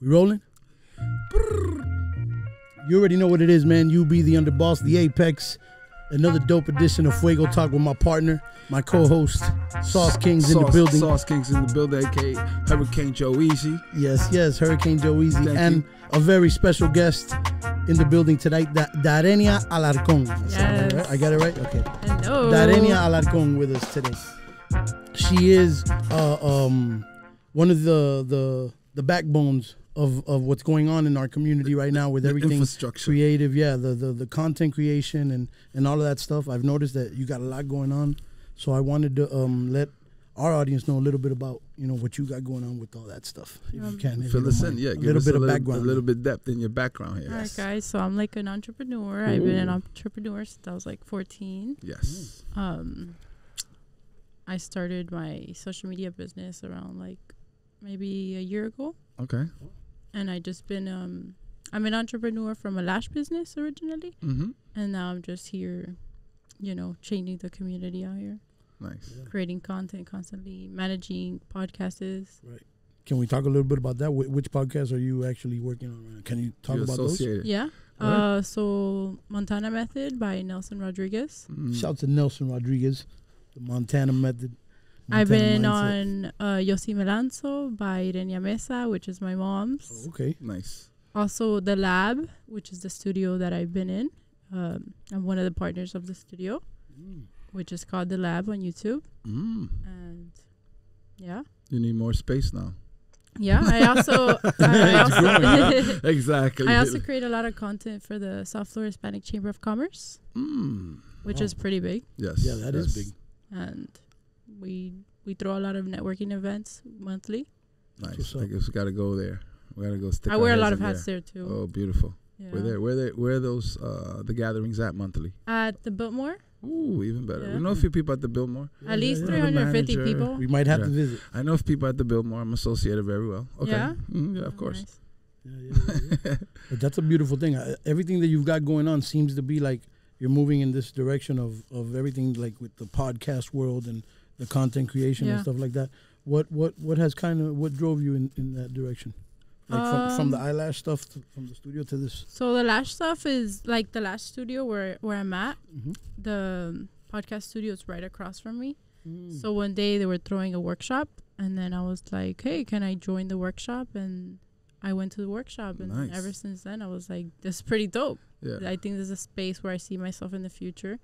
We rolling? You already know what it is, man. You be the underboss, the apex. Another dope edition of Fuego Talk with my partner, my co-host, Sauce Kings in the Sauce- building. Sauce Kings in the building, aka Hurricane Joe Easy. Yes, yes, Hurricane Joe Easy, Thank and you. a very special guest in the building tonight, da- Darenia Alarcon. I said that Yes. right? I got it right. Okay. Hello. Darenia Alarcon with us today. She is uh, um, one of the the the backbones of, of what's going on in our community right now with The everything infrastructure. creative. Yeah, the, the the content creation and and all of that stuff. I've noticed that you got a lot going on, so I wanted to um, let our audience know a little bit about you know what you got going on with all that stuff. If you Um, can, if Fill you us don't in, yeah. a Give little us bit a of little, background. a little bit depth in your background here. All right, Yes. guys. So I'm like an entrepreneur. I've been an entrepreneur since I was like 14. Yes. Um, I started my social media business around like maybe a year ago, Okay. And I just been um, I'm an entrepreneur from a lash business originally, Mm-hmm. and now I'm just here, you know, changing the community out here, Nice. creating content constantly, managing podcasts. Right. Can we talk a little bit about that? Wh- which podcast are you actually working on? right now? Can you talk You're about those? associated. Yeah. Alright. Uh, so Montana Method by Nelson Rodriguez. Mm. Shout to Nelson Rodriguez, the Montana Method. I've been Mindset. on uh, Yosi Melanzo by Irenia Mesa, which is my mom's. Oh, okay. Nice. Also, The Lab, which is the studio that I've been in. Um, I'm one of the partners of the studio, which is called The Lab on YouTube. Mm. And yeah. You need more space now. Yeah, I also I also, exactly. I also create a lot of content for the South Florida Hispanic Chamber of Commerce, Mm. which Oh. is pretty big. Yes. Yeah, that is yes. big. And we we throw a lot of networking events monthly. Nice. I up. guess we gotta go there. We gotta go stick. I wear a lot of hats there, too. Oh, beautiful. Yeah. Where there? Where there? Where are those? Uh, the gatherings at monthly? At the Biltmore, Ooh, even better. Yeah. We know a few people at the Biltmore. at least yeah. The 350 manager. people. We might have to visit. I know a few people at the Biltmore. I'm associated very well. Okay. Yeah? Mm, yeah, Oh, of course. nice. Yeah, yeah, yeah. but that's a beautiful thing. Uh, Everything that you've got going on seems to be like you're moving in this direction of, of everything like with the podcast world and the content creation and stuff like that. What what what has kind of what drove you in, in that direction? Like from, from the Um, eyelash stuff to, from the studio to this. So the lash stuff is like the lash studio where where I'm at. Mm-hmm. The um, podcast studio is right across from me. Mm. So one day they were throwing a workshop, and then I was like, "Hey, can I join the workshop?" And I went to the workshop, and Nice. ever since then, I was like, "This is pretty dope." Yeah. I think there's a space where I see myself in the future,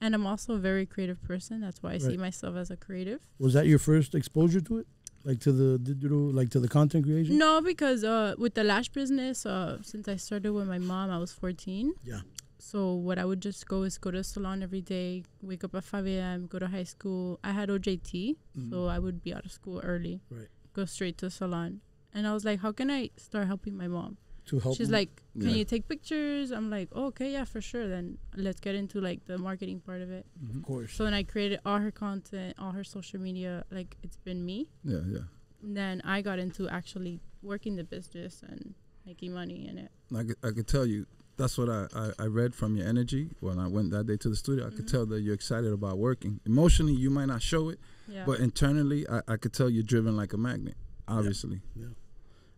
and I'm also a very creative person. That's why I see myself as a creative. Was that your first exposure to it? Like to the digital, like to the content creation? No, because uh, with the lash business, uh, since I started with my mom, I was 14. Yeah. So what I would just go is go to the salon every day, wake up at 5 a.m., go to high school. I had OJT, so I would be out of school early. Mm-hmm. Right. Go straight to the salon. And I was like, how can I start helping my mom? To help. She's them? like, can Yeah. you take pictures? I'm like, oh, okay, yeah, for sure. Then let's get into like the marketing part of it. of course. So then I created all her content, all her social media. Like it's been me. Yeah. Yeah. And then I got into actually working the business and making money in it. I could, I could tell you that's what I, I, I read from your energy when I went that day to the studio. I could Mhm. tell that you're excited about working. Emotionally, you might not show it, Yeah. but internally, I, I could tell you're driven like a magnet. Obviously,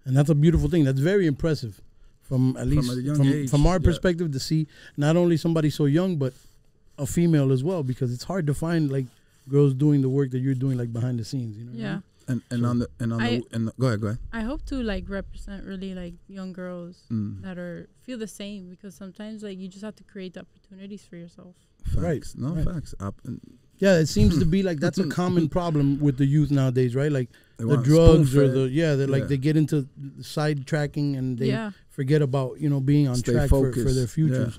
and that's a beautiful thing. That's very impressive, from at least a young from, age, from our yeah. perspective to see not only somebody so young but a female as well because it's hard to find like girls doing the work that you're doing like behind the scenes. You know. what I yeah. mean? and and Sure. on the and on I- the and the, go ahead, go ahead. I hope to like represent really like young girls Mm. that are feel the same because sometimes like you just have to create the opportunities for yourself. Facts. Right, No right. facts. Up and Yeah, it seems to be like that's a common problem with the youth nowadays, right? Like they the drugs or the yeah, they like Yeah. they get into sidetracking and they yeah. forget about you know being on Stay track for, for their futures.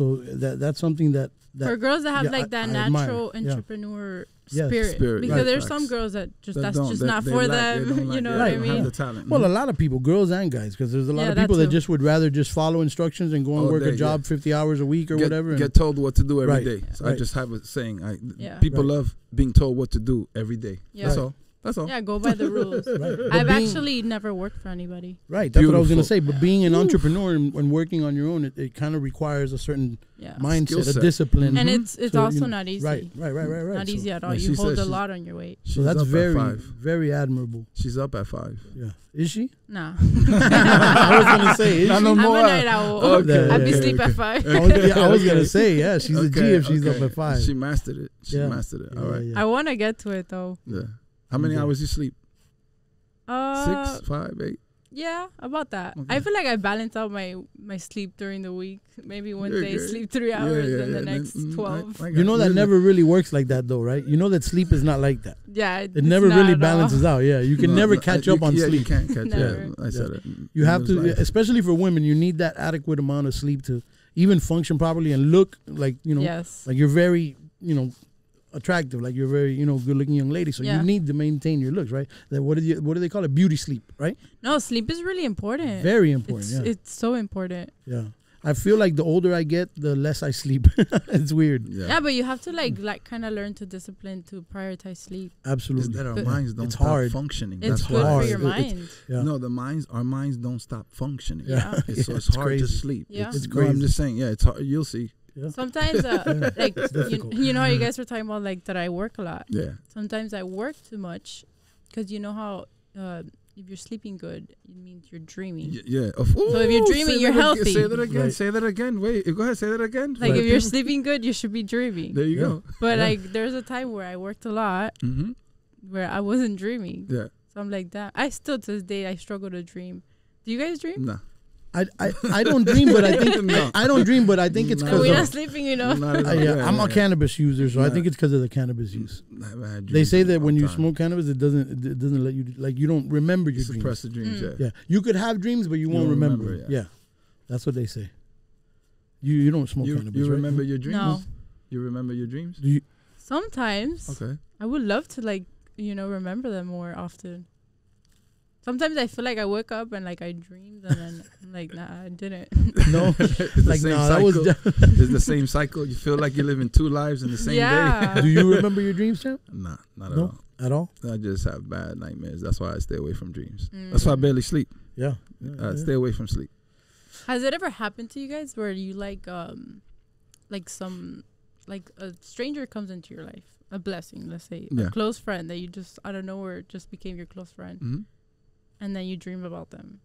So that that's something that that for girls that have yeah, like that I admire, natural yeah. entrepreneur Yes. spirit. Spirit, because right. there's some girls that just That that's just that not they for lack- they them. don't you know that. what Right, I mean? have the talent. Well, a lot of people, girls and guys, because there's a lot Yeah, of people that too. just would rather just follow instructions and go and All work a job yeah. 50 hours a week or get, whatever. and- get told what to do every Right, day. So I just have a saying. I Yeah. people Right. love being told what to do every day. Yeah. That's all. That's all. Yeah, go by the rules. Right. I've being- actually never worked for anybody. Right, that's what I was gonna say. But being an entrepreneur and, and working on your own, it, it kind of requires a certain Yeah. mindset, Skill a discipline. And it's it's So, you also know, not easy. Right, right, right, right, right. Not so, easy at all. like you hold a lot on your weight. So She's that's up very, at five. very admirable. She's up at five. Yeah, is she? Nah. I was gonna say, is Not she? no I'm a night owl. Okay, I be okay, sleep at five. I was, yeah, I was gonna say, yeah, she's a G if she's up at five. She mastered it. She mastered it. All right. I want to get to it though. Yeah. How many Okay. hours you sleep? Uh, Six, five, eight. Yeah, about that. Okay. I feel like I balance out my my sleep during the week. Maybe one You're day good. sleep three hours, yeah, and the next Mm, twelve. I You know that listen, never really works like that, though, right? You know that sleep is not like that. yeah, It never really balances out. Yeah, you can No, never no, catch you up on yeah, sleep. You can't catch Never. up. I said it. You have to, life. especially for women, you need that adequate amount of sleep to even function properly and look like you know, Yes. like you're very, you know, attractive, like you're very, you know, good-looking young lady. So Yeah. you need to maintain your looks, right? That what do you, what do they call it? Beauty sleep, right? No, sleep is really important. Very important. It's yeah, it's so important. yeah. I feel like the older I get, the less I sleep. it's weird. Yeah. Yeah, but you have to like like kind of learn to discipline to prioritize sleep. It's Absolutely. that our But- minds don't It's stop hard. functioning. It's That's good hard. for your It- it's- mind. Yeah. No, the minds, our minds don't stop functioning. Yeah. It's, so it's, it's hard to sleep. Yeah. It's, It's no, I'm just saying. Yeah, it's hard. You'll see. Yeah. Sometimes, uh, like you, you know how you guys were talking about like that I work a lot. Yeah. Sometimes I work too much because you know how uh, if you're sleeping good, it means you're dreaming. Y- yeah. Of, So if you're dreaming, you're that again, healthy. Say that again. Right. Say that again. Wait. Go ahead. Say that again. Like Right. if you're sleeping good, you should be dreaming. There you Yeah. go. But Yeah. like there's a time where I worked a lot Mm-hmm. where I wasn't dreaming. Yeah. So I'm like that. I still to this day I struggle to dream. Do you guys dream? Nah. I, I, I don't dream, but I think No. I don't dream, but I think it's No. Because we're of not sleeping, you know. Not at Uh, yeah, I'm a cannabis user, so I think it's because of the cannabis use. They say that when you time. smoke cannabis, it doesn't it doesn't let you like you don't remember your suppress dreams. the dreams. Mm. Yeah. Yeah, you could have dreams, but you, You won't remember. remember, yeah. yeah. that's what they say. You you don't smoke You, cannabis, you right? remember your dreams? No. You remember your dreams? Do you, Sometimes Okay. I would love to like you know remember them more often. Sometimes I feel like I wake up and like I dreamed and then I'm like nah I didn't. no, it's the like same no, that was. cycle. it's the same cycle. You feel like you're living two lives in the same Yeah. day. Do you remember your dreams, champ? Nah, not at No, all. at all? I just have bad nightmares. That's why I stay away from dreams. Mm. That's why I barely sleep. Yeah. I stay away from sleep. Has it ever happened to you guys where you like um like some like a stranger comes into your life, a blessing, let's say, Yeah. a close friend that you just out of nowhere just became your close friend, hmm and then you dream about them,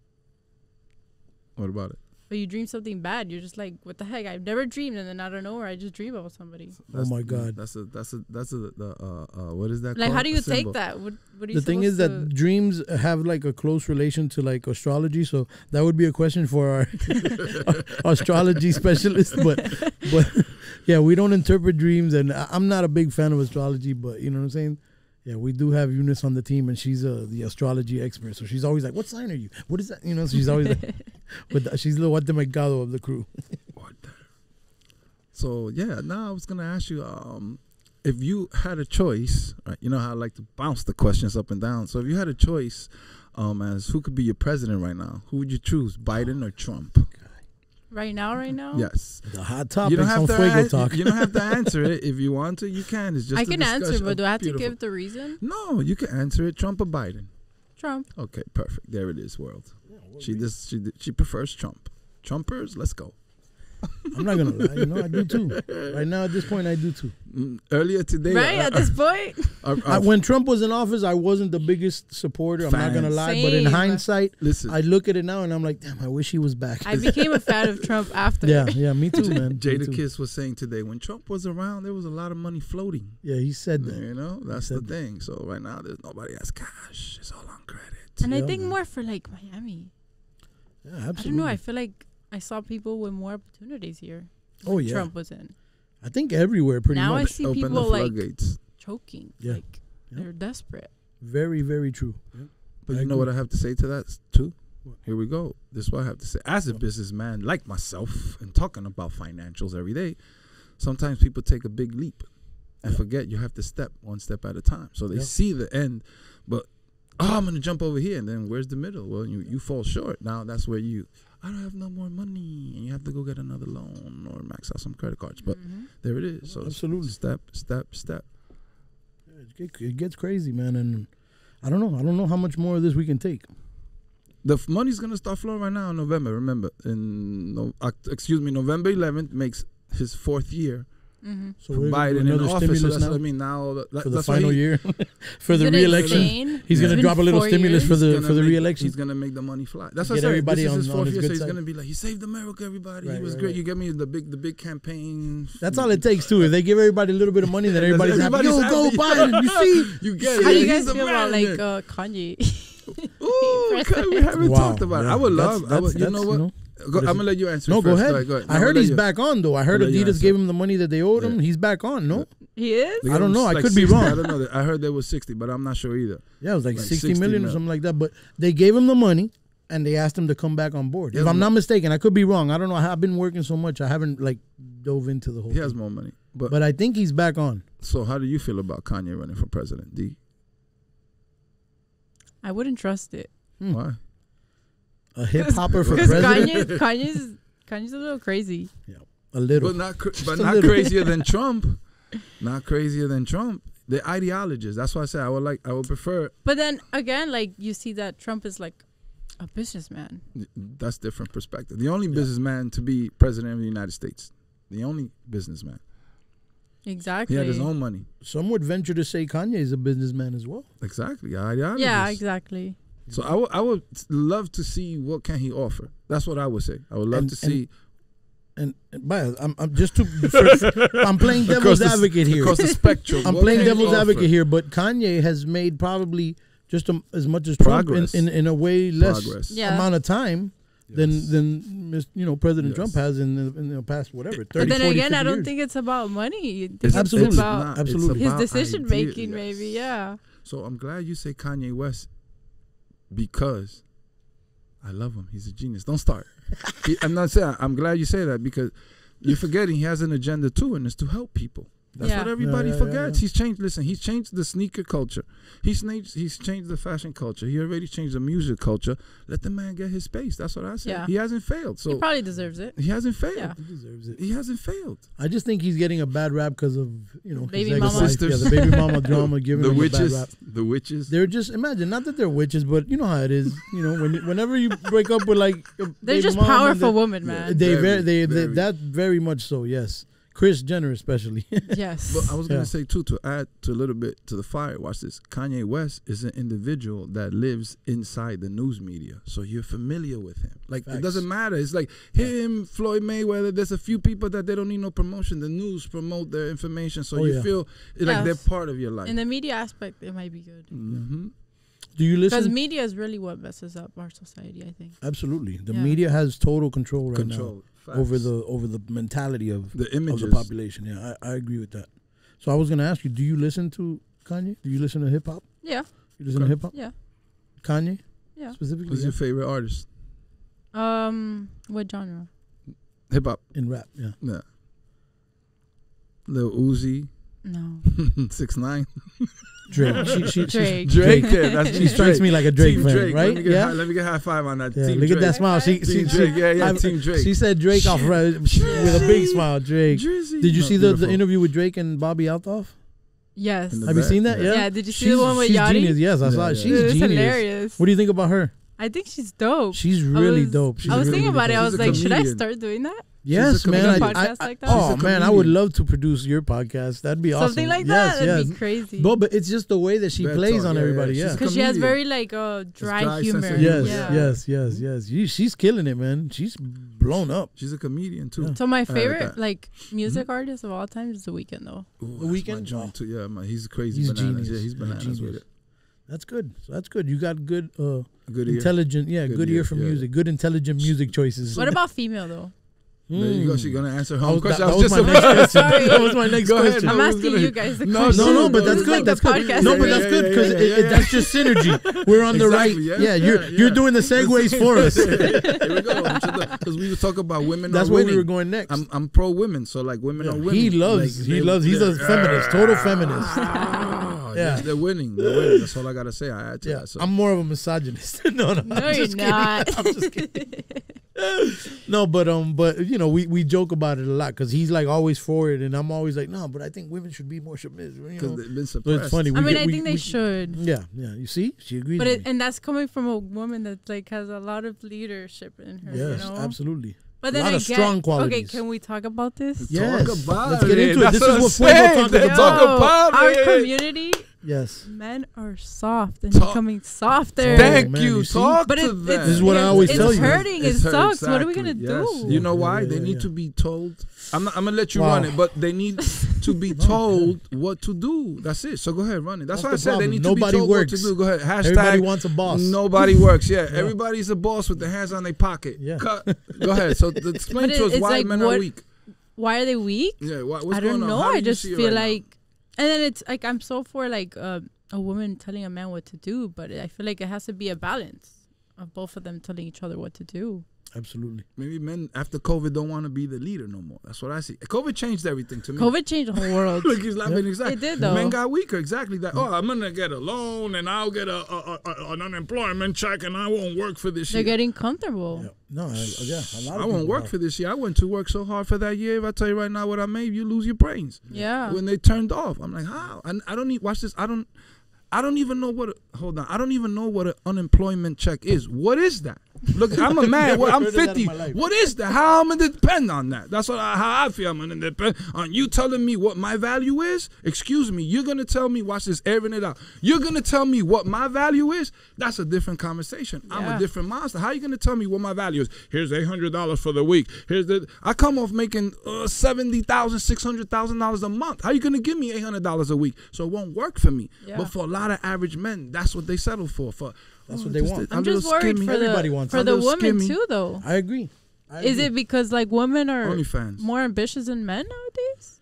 What about it? but you dream something bad. You're just like, what the heck? I've never dreamed, and then out of nowhere, I just dream about somebody. That's- my God. That's a that's a that's a the uh uh what is that? Like, how do you take that? What what are you The thing is that dreams have like a close relation to like astrology, so that would be a question for our astrology specialist. But but yeah, we don't interpret dreams, and I'm not a big fan of astrology. But you know what I'm saying? Yeah, we do have Eunice on the team, and she's uh, the astrology expert. So she's always like, "What sign are you? What is that?" You know, so she's always like, with the, she's the what the Mercado of the crew. What the- So yeah, now I was gonna ask you, um, if you had a choice, right? You know how I like to bounce the questions up and down. So if you had a choice, um, as who could be your president right now, who would you choose, Biden or Trump? Right now, right now. Yes. The hot you don't on have to. Fuego an- talk. you don't have to answer it. If you want to, you can. It's just. I can answer, but do I have Beautiful. to give the reason? No, you can answer it. Trump or Biden. Trump. Okay, perfect. There it is, world. She just she she prefers Trump. Trumpers, let's go. I'm not gonna lie, you know, I do too. Right now, at this point, I do too. Mm, earlier today, right I- at this point. I- I, I- when Trump was in office, I wasn't the biggest supporter. I'm not gonna Fans. lie, but in hindsight, listen, I look at it now and I'm like, damn, I wish he was back. I became a fan of Trump after. yeah, yeah, me too, man. Me Jada too. Kiss was saying today when Trump was around, there was a lot of money floating. Yeah, he said that. You know, that's the said that. thing. So right now, there's nobody has cash. It's all on credit. And I think man. more for like Miami. Yeah, absolutely. I don't know. I feel like I saw people with more opportunities here. Oh, yeah. Trump was in. I think everywhere, pretty now I much. see Open the people like choking. Yeah. Like Yeah. they're desperate. Very, very true. But I you know what I have to say to that too? What? Here we go. This is what I have to say. As a businessman like myself and talking about financials every day, sometimes people take a big leap and Yeah. forget you have to step one step at a time. So they Yeah. see the end, but oh, I'm gonna jump over here, and then where's the middle? Well, you you fall short. Now that's where you. I don't have no more money, and you have to go get another loan or max out some credit cards. But Mhm. there it is. So it's Absolutely. step, step, step. Yeah, it, gets crazy, man. And I don't know. I don't know how much more of this we can take. The f- money's gonna start flowing right now in November. Remember, in no, oct- excuse me, November 11th makes his fourth year Mm-hmm. So for we're gonna Biden in another office. So stimulus that's now what I mean. Now that, for the final he- year for the Isn't re-election. insane? He's It's gonna drop a little stimulus years. for the for the make- re-election. He's gonna make the money fly. That's what I said. everybody This is on- his fourth year, good so he's side. gonna be like, he saved America, everybody. Right, he was right, great. right. You get me the big, the big campaign. That's all it takes too. If they give everybody a little bit of money, then everybody's happy. Everybody's Yo, go happy. Biden! You see? You get it. How do you He's guys the feel about like yeah. uh, Kanye? Ooh, okay, we haven't talked about it. I would love. I would, you know what? Go, I'm gonna let you answer. No, go first. ahead. Go ahead. I I'm heard he's you- back on though. I heard I'll let you Adidas gave him the money that they owed him. Yeah. He's back on. No, he is. I don't him know. I like could be wrong. I don't know. I heard there was 60, but I'm not sure either. yeah, it was like, Like 60 60 million or something like that. But they gave him the money and they asked him to come back on board. He If I'm not mistaken, I could be wrong. I don't know. I've been working so much. I haven't like dove into the whole. He has more money. But, But I think he's back on. so, how do you feel about Kanye running for president? D. I wouldn't trust it. Hmm. Why? A hip hopper for president. Kanye, Kanye's, Kanye's a little crazy. Yeah, A little. But not, cr- but not little. crazier than Trump. Not crazier than Trump. The ideologists. That's why I say I would like. I would prefer. But then again, like you see that Trump is like a businessman. That's different perspective. The only businessman to be president of the United States. The only businessman. Exactly. He had his own money. Some would venture to say Kanye is a businessman as well. Exactly. Ideologists. Yeah, exactly. So I would I would love to see what can he offer. That's what I would say. I would love And- to see And, and but I'm, I'm just to. for- I'm playing devil's Across the- advocate here. across the spectrum. I'm what playing can he devil's advocate here, but Kanye has made probably just a, as much as Trump in, Progress. in, in a way less Yeah. amount of time than Yes. than mis- you know President Yes. Trump has in the, in the past whatever. 30, But then 40, again, I don't years. think it's about money. I It's- Absolutely. It's it's about not. Absolutely. his about decision idea, making, yes. maybe. Yeah. So I'm glad you say Kanye West because I love him. He's a genius. Don't start. I'm not saying. I'm glad you say that because you're forgetting he has an agenda too, and it's to help people. That's Yeah. what everybody Yeah, yeah, yeah, forgets. yeah. He's changed. Listen, he's changed the sneaker culture. He's changed. He's changed the fashion culture. He already changed the music culture. Let the man get his space. That's what I say. Yeah. He hasn't failed. So he probably deserves it. he hasn't failed. Yeah. He deserves it. He hasn't failed. I just think he's getting a bad rap because of you know Baby his mama. ex-wife. The Yeah, the baby mama drama giving the him a bad witches. rap. The witches. They're just imagine not that they're witches, but you know how it is. You know when whenever you break up with like a They're baby just mama powerful women, man. They Very, very, they, they very. that very much so. Yes, Kris Jenner especially. yes. But I was gonna Yeah. say too to add to a little bit to the fire. Watch this. Kanye West is an individual that lives inside the news media, so you're familiar with him. Like Facts. it doesn't matter. It's like him, Floyd Mayweather. There's a few people that they don't need no promotion. The news promote their information, so Oh, you yeah. feel like they're part of your life. In the media aspect, it might be good. hmm Do you listen? Because media is really what messes up our society, I think. Absolutely, the Yeah. media has total control right Control now over the over the mentality of the image of the population. Yeah, I, I agree with that. So I was gonna ask you, do you listen to Kanye? Do you listen to hip hop? Yeah. You listen to hip hop? Yeah. Kanye Yeah. specifically Who's yeah? your favorite artist? Um, what genre? Hip hop. in rap. Yeah, Yeah. Lil Uzi, No. six nine. Drake. she, she, Drake. Drake. yeah, that's She strikes me like a Drake Team fan, Drake. right? Let me get Yeah. high, let me get high five on that. Yeah, Team look Drake. at that smile. She, Team she, Drake. Yeah, yeah. I- Team Drake. She said Drake off right, with a big smile. Drake. Drizzy. Did you No, see the, the interview with Drake and Bobbi Althoff? Yes. In the Have you seen that? yeah. Yeah. Yeah, did you see she's, the one with she's Yachty? genius. Yes, I saw Yeah, it. yeah. She's it was genius. hilarious. What do you think about her? I think she's dope. She's really dope. I was thinking about it. I was like, should I start doing that? Yes, a man. I, comedian. I, Podcast like that? oh a man, I would love to produce your podcast. That'd be awesome. Something like yes, that. That'd be crazy. But but it's just the way that she Bad plays talk, on yeah, yeah. everybody. She's Yeah. a Because she has very like uh, dry, dry humor. Yes, yeah. yes, yes, yes. You, she's killing it, man. She's blown up. She's a comedian too. Yeah. So my favorite that. like music artist of all time is The Weeknd though. Ooh, The that's Weeknd? my Oh. too. Yeah, man, he's crazy. He's bananas. genius. Yeah, he's Yeah, bananas genius. with it. That's good. So that's good. You got good, uh, Good ear. intelligent. Yeah, good, Good ear ear, for music. Good intelligent music choices. What about female though? There you go. She's gonna answer her That own was, that, question. that was, was, just my next that was my next go question. I'm asking gonna- you guys the No, question. No, no, but that's good. like that's good. podcast No, but that's good because Yeah, yeah, yeah, that's just synergy. We're on the right. Exactly, Yeah, yeah, you're yeah, you're doing the segues for us. Here we go. Because we were talking about women. That's where winning. we were going next. I'm I'm pro women, so like women Yeah, are winning. he loves. Like, he they- loves. He's a feminist. Total feminist. Ah. Ah, Yeah. yeah, they're winning. They're winning. That's all I gotta say. I add to Yeah, that. So. I'm more of a misogynist. no, no, No, I'm you're just kidding. not. I'm just kidding. no, but um, but you know, we, we joke about it a lot because he's like always for it, and I'm always like, no, but I think women should be more submissive. You Because know, they've been so suppressed. it's funny. I we mean, get- I we- think they we- should. Yeah, yeah. You see, she agrees. But with it, me. and that's coming from a woman that like has a lot of leadership in her. yes, you know? absolutely. But A then lot I of get, strong Okay, can we talk about this? Yes, about let's get into it. That's This is what Fuego saying. talks Let's about. talk about our it. community, Yes. men are soft and Talk- becoming softer. Thank man, you. you? Talk But to it, them. it's, This is what I always it's tell you. hurting. It It's hurt- sucks. What are we gonna yes. do? You know Yeah, why? yeah, they yeah, need yeah. to be told. I'm not, I'm gonna let you Wow. run it, but they need to be told what to do. That's it. So go ahead, run it. That's, That's why I said problem. they need Nobody to be told works. what to do. Go ahead. Hashtag Everybody wants a boss. Nobody works. Yeah, Yeah. everybody's a boss with their hands on their pocket. Yeah. Cut. Go ahead. So th- explain But to us why men are weak. Why are they weak? Yeah. Why, what's I don't know. I just feel like, and then it's like I'm so for like uh, a woman telling a man what to do, but I feel like it has to be a balance of both of them telling each other what to do. Absolutely. maybe men after COVID don't want to be the leader no more. That's what I see. COVID changed everything to me. COVID changed the whole world. Look, he's laughing. Yeah. Exactly. It did, though. Men got weaker. Exactly that. Mm. Oh, I'm gonna get a loan and I'll get a, a, a, a- an unemployment check and I won't work for this year. They're getting comfortable. Yeah. No, I, yeah, a lot of I won't work have. for this year. I went to work so hard for that year. If I tell you right now what I made, you lose your brains. Yeah. When they turned off, I'm like, how? I, I don't need. Watch this. I don't. I don't even know what. A, hold on. I don't even know what an unemployment check is. What is that? Look, I'm a man. Well, I'm heard of that in 50. What is that? How am I gonna depend on that? That's what I, how I feel. I'm gonna depend on you telling me what my value is. Excuse me. You're gonna tell me. Watch this. Airing it out. You're gonna tell me what my value is. That's a different conversation. I'm a different monster. How you gonna tell me what my value is? Here's eight hundred dollars for the week. Here's the. I come off making uh, seventy thousand, six hundred thousand dollars a month. How you gonna give me eight hundred dollars a week? So it won't work for me. Yeah. But for a lot of average men, that's what they settle for. For That's oh, what they just want. a I'm little just worried skinny. for Everybody the wants for a the little women skinny. too, though. I agree. I Is it because like women are OnlyFans. more ambitious than men nowadays?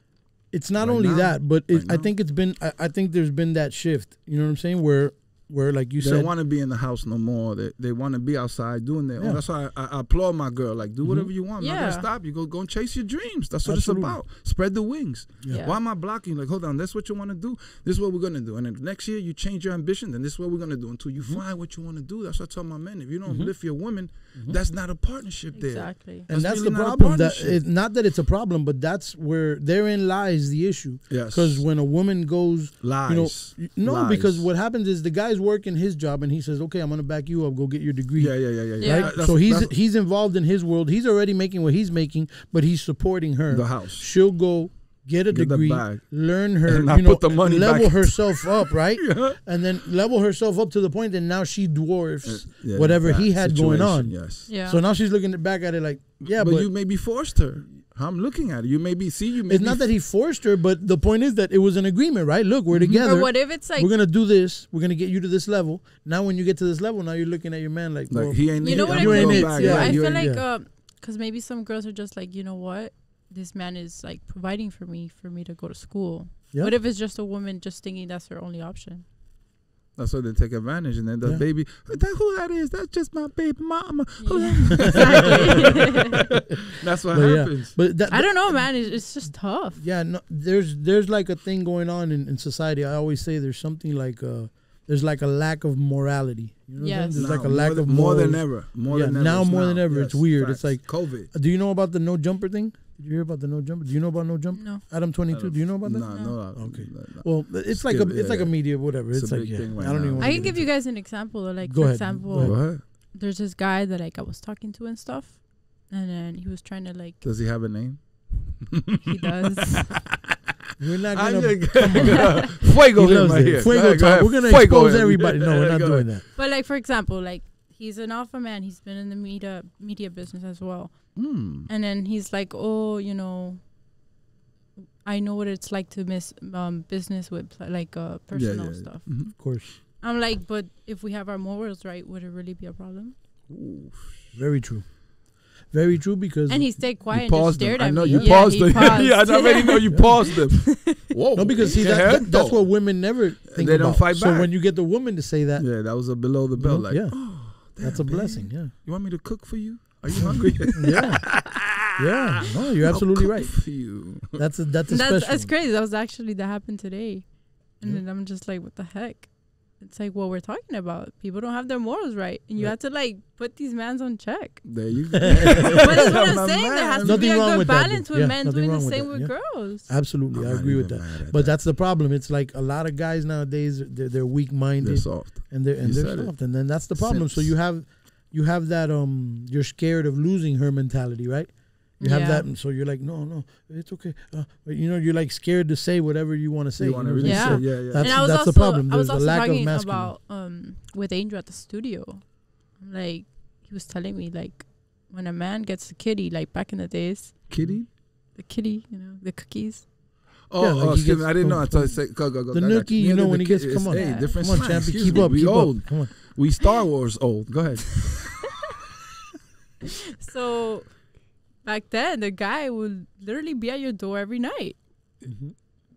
It's not Right only now. that, but it, Right I think it's been. I, I think there's been that shift. You know what I'm saying? Where, where like you they said, don't want to be in the house no more. They they want to be outside doing their own. That's why I, I applaud my girl. Like do mm-hmm. whatever you want. I'm not gonna stop you. Go go and chase your dreams. That's what Absolutely. it's about. Spread the wings. Yeah. Why am I blocking? Like hold on. That's what you want to do. This is what we're gonna do. And then next year you change your ambition. Then this is what we're gonna do until you Mm-hmm. find what you want to do. That's what I tell my men. If you don't mm-hmm. lift your women, mm-hmm. that's not a partnership there. Exactly. and That's that's really the not problem. That partnership. it, not that it's a problem, but that's where therein lies the issue. Yes. Because when a woman goes, Lies. you know, no, Lies. because what happens is the guy's working his job and he says, "Okay, I'm gonna back you up. Go get your degree." Yeah, yeah, yeah, yeah. yeah. Yeah. Right? That's- so he's he's involved in his world. He's already making what he's making, but he's supporting her. the house. She'll go get a Get degree, bag. learn her, And you know, put the money level back. herself up, right? Yeah. And then level herself up to the point that now she dwarfs uh, Yeah, whatever he had going on. Yes. Yeah. So now she's looking back at it like, yeah, but, but, you maybe forced her. I'm looking at it. You maybe see you. Maybe it's not that he forced her, but the point is that it was an agreement, right? Look, we're together. or what if it's like we're gonna do this. We're gonna get you to this level. Now, when you get to this level, now you're looking at your man like, like well, he ain't. you know he- what I'm it gonna ain't could go be it, back. too? yeah, I feel ain't- like yeah. Uh, because maybe some girls are just like, you know what, this man is like providing for me for me to go to school. Yeah. What if it's just a woman just thinking that's her only option? That's why they take advantage, and then the Yeah. baby, that, who that is? That's just my baby mama. Yeah. exactly. That's what But yeah. happens. but that, I don't know, man. It's, it's just tough. Yeah, no, there's there's like a thing going on in, in society. I always say there's something like uh there's like a lack of morality. You know what I'm. There's Now, like a lack than, of more than ever. More Yeah, than ever. now It's more than ever. It's weird. It's like- COVID. Do you know about the no jumper thing? Did you hear about the no jumper? Do you know about no jumper? No. Adam 22. Do you know about that? Nah, no. Okay. no, no. Well, it's like a it's yeah, like a media whatever. It's It's, a like big yeah, thing right I don't now. even. I can give you guys an example. Like, Go for ahead. example, Go ahead. There's this guy that like I was talking to and stuff, and then he was trying to like Does he have a name? he does. We're not gonna. gonna- Fuego He him loves right here. Fuego Go ahead, go talk. We're gonna Fuego expose him. everybody. No, we're not doing that. But like for example, like he's an alpha man. He's been in the media media business as well. Mm. And then he's like, "Oh, you know, I know what it's like to miss um, business with pl- like uh, personal yeah, yeah. stuff." Mhm. Of course, I'm like, "But if we have our morals right, would it really be a problem?" very true. Very true because And he stayed quiet You and just paused stared him. I know me. you yeah, paused he him. paused. yeah, I already know you paused him. Whoa. no, because see that, that- that's what women never think They don't about. fight so when you get the woman to say that, Yeah, that was a below the belt. Mhm, Like, yeah. oh, that's a damn, blessing. babe. Yeah, You want me to cook for you? Are you hungry? yeah, yeah. No, you're I'll absolutely cook right. For you. That's a that's a That's special. that's crazy. That was actually that happened today, and Yeah. then I'm just like, "What the heck?" it's like what we're talking about. People don't have their morals right, and you Right. have to like put these mans on check. There you go. but that's what I'm My saying. There man. has to be a good with balance though. with Yeah, men nothing doing the wrong with same with yeah. girls. Absolutely, I'm I agree with that. But that. that's the problem. It's like a lot of guys nowadays they're, they're weak They're minded soft. and they're and You they're said it. soft, and then that's the problem. So you have you have that um you're scared of losing her mentality, right? You have Yeah. that, and so you're like, no, no, it's okay. Uh, but you know, you're like scared to say whatever you want to say. You you know really Yeah. say, yeah, yeah. That's- and I was the also problem. I was There's a also lack of talking masculine. about um with Angel at the studio. Like he was telling me like when a man gets a kitty, like back in the days, Kitty? the kitty, you know, the cookies. Oh, Yeah, like oh excuse me. I didn't know. I thought you said go go go. The I nookie, you know, when he gets- come on. Hey, Yeah. different Come on, slang, champion, keep me. up, keep old. up. Come on. We Star Wars old. Go ahead. So back then, the guy would literally be at your door every night.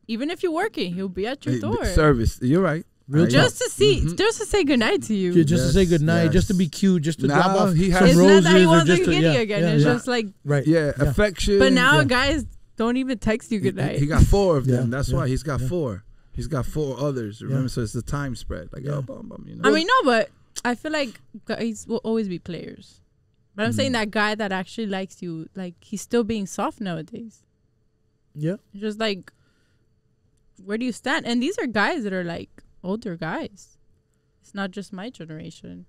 Even if you're working, he'll be at your Hey, door Service. You're right. Real I talk. just to see, Mhm. just to say goodnight to you. Yeah, just to say Yes, good night, just to be cute, just to Now drop off he some has- it's roses not that he wants a just to, kitty yeah, again. yeah, it's yeah. just like, right. Yeah, Yeah. affection. but now yeah. guys don't even text you He- good he, night. he got four of them. Yeah, That's yeah, why he's got yeah. four. He's got four others. Remember, Yeah. so it's the time spread. Like, Yeah. oh, bum, bum, you know. I mean, no, but I feel like guys will always be players. But I'm saying Mm. that guy that actually likes you, like he's still being soft nowadays. Yeah. Just like, where do you stand? And these are guys that are like older guys. It's not just my generation.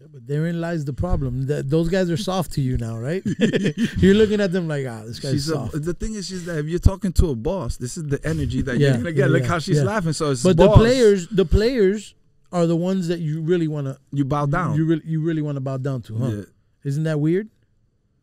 Yeah, But therein lies the problem. That those guys are soft to you now, right? You're looking at them like, ah, this guy's She's a, soft. the thing is, she's that if you're talking to a boss, this is the energy that Yeah, you're gonna get. yeah, Look how she's laughing. So it's but boss. the players, the players are the ones that you really want to you bow down. You really, you really want to bow down to, huh? Isn't that weird?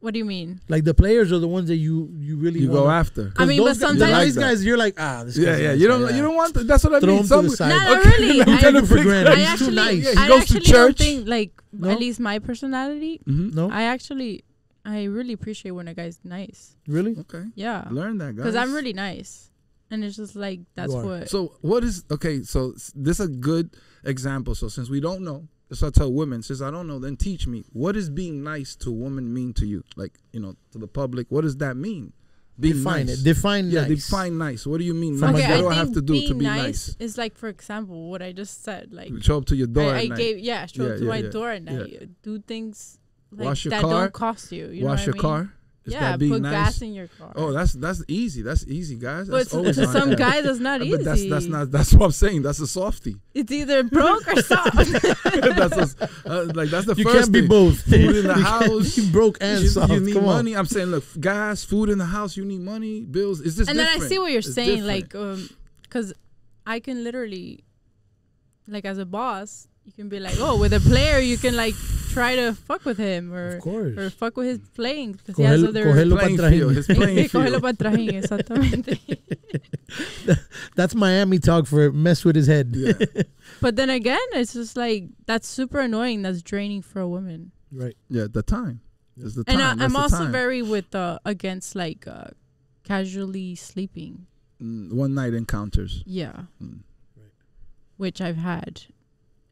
What do you mean? Like the players are the ones that you you really You wanna, go after. I mean, those but guys- sometimes- nice Like that. guys, you're like, ah, this Yeah, guy's yeah. nice You don't. yeah. You don't want. That's what I Throw mean. him to the side. No, Okay. not really. I'm I, for granted. I He's actually, too nice. Yeah, he I goes to actually church. don't think like No? at least my personality. Mhm. No, I actually, I really appreciate when a guy's nice. really. Okay. Yeah, Learn that, guys. because I'm really nice, and it's just like that's what. So what is okay? So this is a good example. So since we don't know, this I tell women. Since I don't know, then teach me. What does being nice to a woman mean to you? Like you know, to the public. What does that mean? Being Define nice. it. Define yeah, nice. define nice. What do you mean From nice? a okay, what do I I have to do to be nice, nice? is like, for example, what I just said. Like Show up to your door I, I at night. gave, yeah, show Yeah, up to yeah, my yeah, door at yeah. night. Do things like Wash your that car, don't cost you. you know Wash what your I mean? car. Is yeah, that being put nice? gas in your car. Oh, that's that's easy. That's easy, guys. but That's to, to some that. guys, it's not easy. But that's that's not that's what I'm saying. That's a softie. It's either broke or soft. that's a, uh, like that's the You first can't be thing. both. Food in the house. you broke and you, soft. you need Come on. money. I'm saying, look, gas, food in the house. You need money, bills. Is this and then I see what you're It's saying, different. like, um, because I can literally, like, as a boss, you can be like, oh, with a player, you can like try to fuck with him or Of or fuck with his playing. Because he has Cogelo, other. cogelo playing trajín. field, his playing Cógelo trajín, exactamente. That's Miami talk for mess with his head. Yeah. but then again, it's just like that's super annoying. That's draining for a woman. Right. yeah, the time. It's the And time. I, I'm the also time. very with uh, against like uh, casually sleeping. Mm, one night encounters. Yeah. Mm. Which I've had.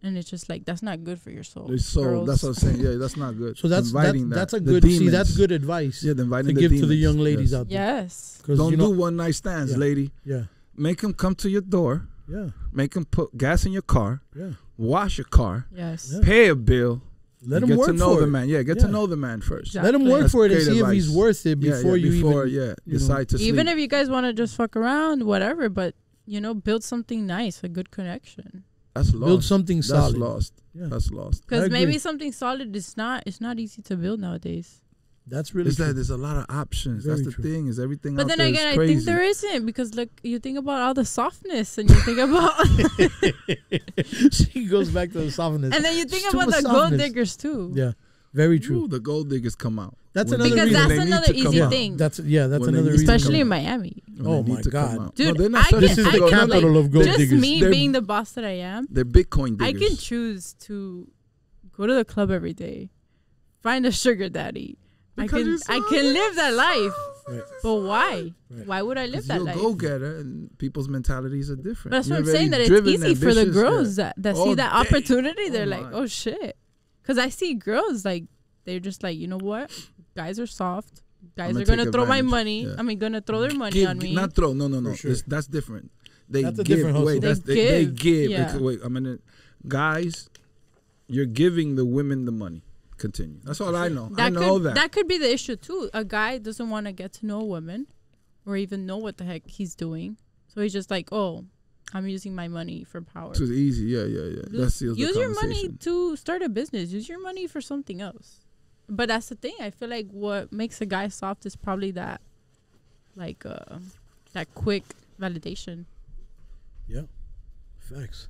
And it's just like that's not good for your soul. It's so girls. that's what I'm saying. Yeah, that's not good. So that's that, Inviting that's a that. The good see that's good advice Yeah, the inviting to the give to the young ladies Yes. out there. Yes. Don't you know, do one night stands, Yeah. lady. yeah, Make them come to your door. yeah, Make them put gas in your car. yeah. Wash your car. Yes. Yeah. Pay a bill. Let and him get work to know for the it. man. Yeah, get Yeah. to know the man first. Exactly. Let him work That's for it and great see if he's worth it before yeah, you before even. yeah you know. decide to sleep. Even if you guys want to just fuck around, whatever, but you know, build something nice, a good connection. That's lost. build something That's solid. That's lost. Yeah, That's lost. I Because agree. maybe something solid is not it's not easy to build nowadays. that's really It's true. that there's a lot of options. Very That's the true. thing. Is everything But out then there is again, I crazy. think there isn't because look, you think about all the softness and you think about she goes back to the softness. and then you think Too about much the gold diggers too. yeah, very true. Ooh, the gold diggers come out. That's another they- Because reason. that's they need another to come easy out. thing. That's yeah, that's When another reason. Especially in Miami. when Oh my need to come God. Dude, no, they're I can- This is I the can, capital like, of gold Just diggers. me They're- being the boss that I am, They're Bitcoin I can choose to go to the club every day, find a sugar daddy. I can you're I so can live that life. Right. But why? Right. Why would I live that you're a life? go-getter, and people's mentalities are different. But that's what You're I'm saying. That very it's easy for the ambitious, yeah. girls that, that see that dang. opportunity. They're Oh, like, my. oh shit. Because I see girls like they're just like, you know what? Guys are soft. Guys I'ma are gonna take throw my money. Yeah. I mean, gonna throw their money Give- on me. Not throw. No, no, no. For sure. That's different. they That's a give. different. Wait, They that's they, they give, give. yeah. because- Wait, I'm gonna. Guys, you're giving the women the money. Continue. That's all I know. I That know could that. could be the issue too. A guy doesn't want to get to know a woman, or even know what the heck he's doing. So he's just like, oh, I'm using my money for power. It's easy. Yeah, yeah, yeah. That seals the Use your money to start a business. Use your money for something else. But that's the thing. I feel like what makes a guy soft is probably that, like, uh, that quick validation. Yeah, facts.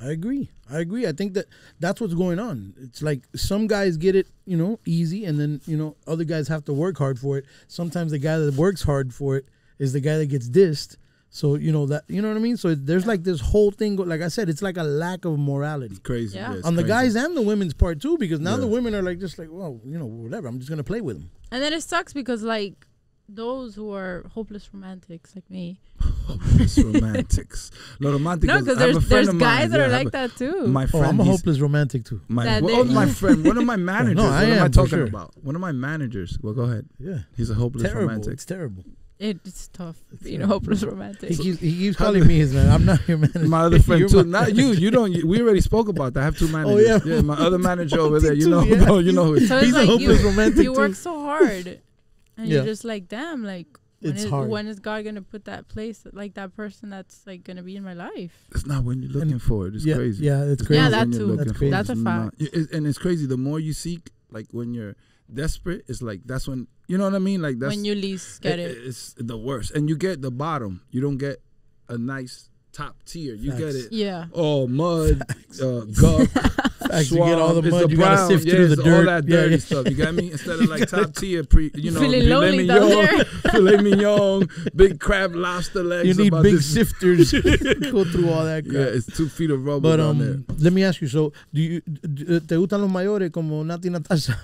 I agree. I agree. I think that that's what's going on. It's like some guys get it, you know, easy, and then you know other guys have to work hard for it. Sometimes the guy that works hard for it is the guy that gets dissed. So you know that you know what I mean. So there's like this whole thing. Like I said, it's like a lack of morality Crazy. Yeah. Yeah. it's on the crazy. guys and the women's part too. Because now the women are like just like, well, you know, whatever. I'm just gonna play with them. And then it sucks because, like, those who are hopeless romantics like me. hopeless romantics. No, romantic. No, because there's there's of guys mine, that yeah, are I like a- that too. My Oh, friend. I'm a hopeless romantic too. My, That well, they- my friend, one of my managers. I what am I am, for talking sure. about? One of my managers. Well, go ahead. Yeah, He's a hopeless terrible. romantic. It's terrible. It, it's tough being a hopeless romantic. He keeps, he keeps calling me his man. I'm not your manager. My other friend You're too. my Not you. You don't. You, we already spoke about that. I have two oh, managers. Oh, yeah. my other manager over there. You too, know. yeah. no, you know who. it is. So it's He's a hopeless you, romantic you too. work so hard, and Yeah. you're just like, damn, like when It's is, hard. when is God gonna put that place, like that person that's like gonna be in my life? It's not when you're looking And- for it. It's yeah, crazy. yeah, it's It's crazy. Yeah, not that too. That's for crazy. That's a It's not- fact. it- it- and it's crazy. The more you seek, like when you're desperate, it's like that's when you know what I mean. Like that's when you least get it- it. It's the worst, and you get the bottom. You don't get a nice top tier. You get it. Yeah. Oh, mud, uh, guck, Facts, you get all the swamp, it's mud, you gotta sift yeah, through the dirt. all that dirty yeah. stuff. You got me? Instead of like top tier, pre, you know, Feeling filet mignon, filet mignon, big crab, lobster legs. You need about big this- sifters. Go through all that Yeah, it's two feet of rubber but down um, there. let me ask you. So, do you d- te gustan los mayores como Natti Natasha?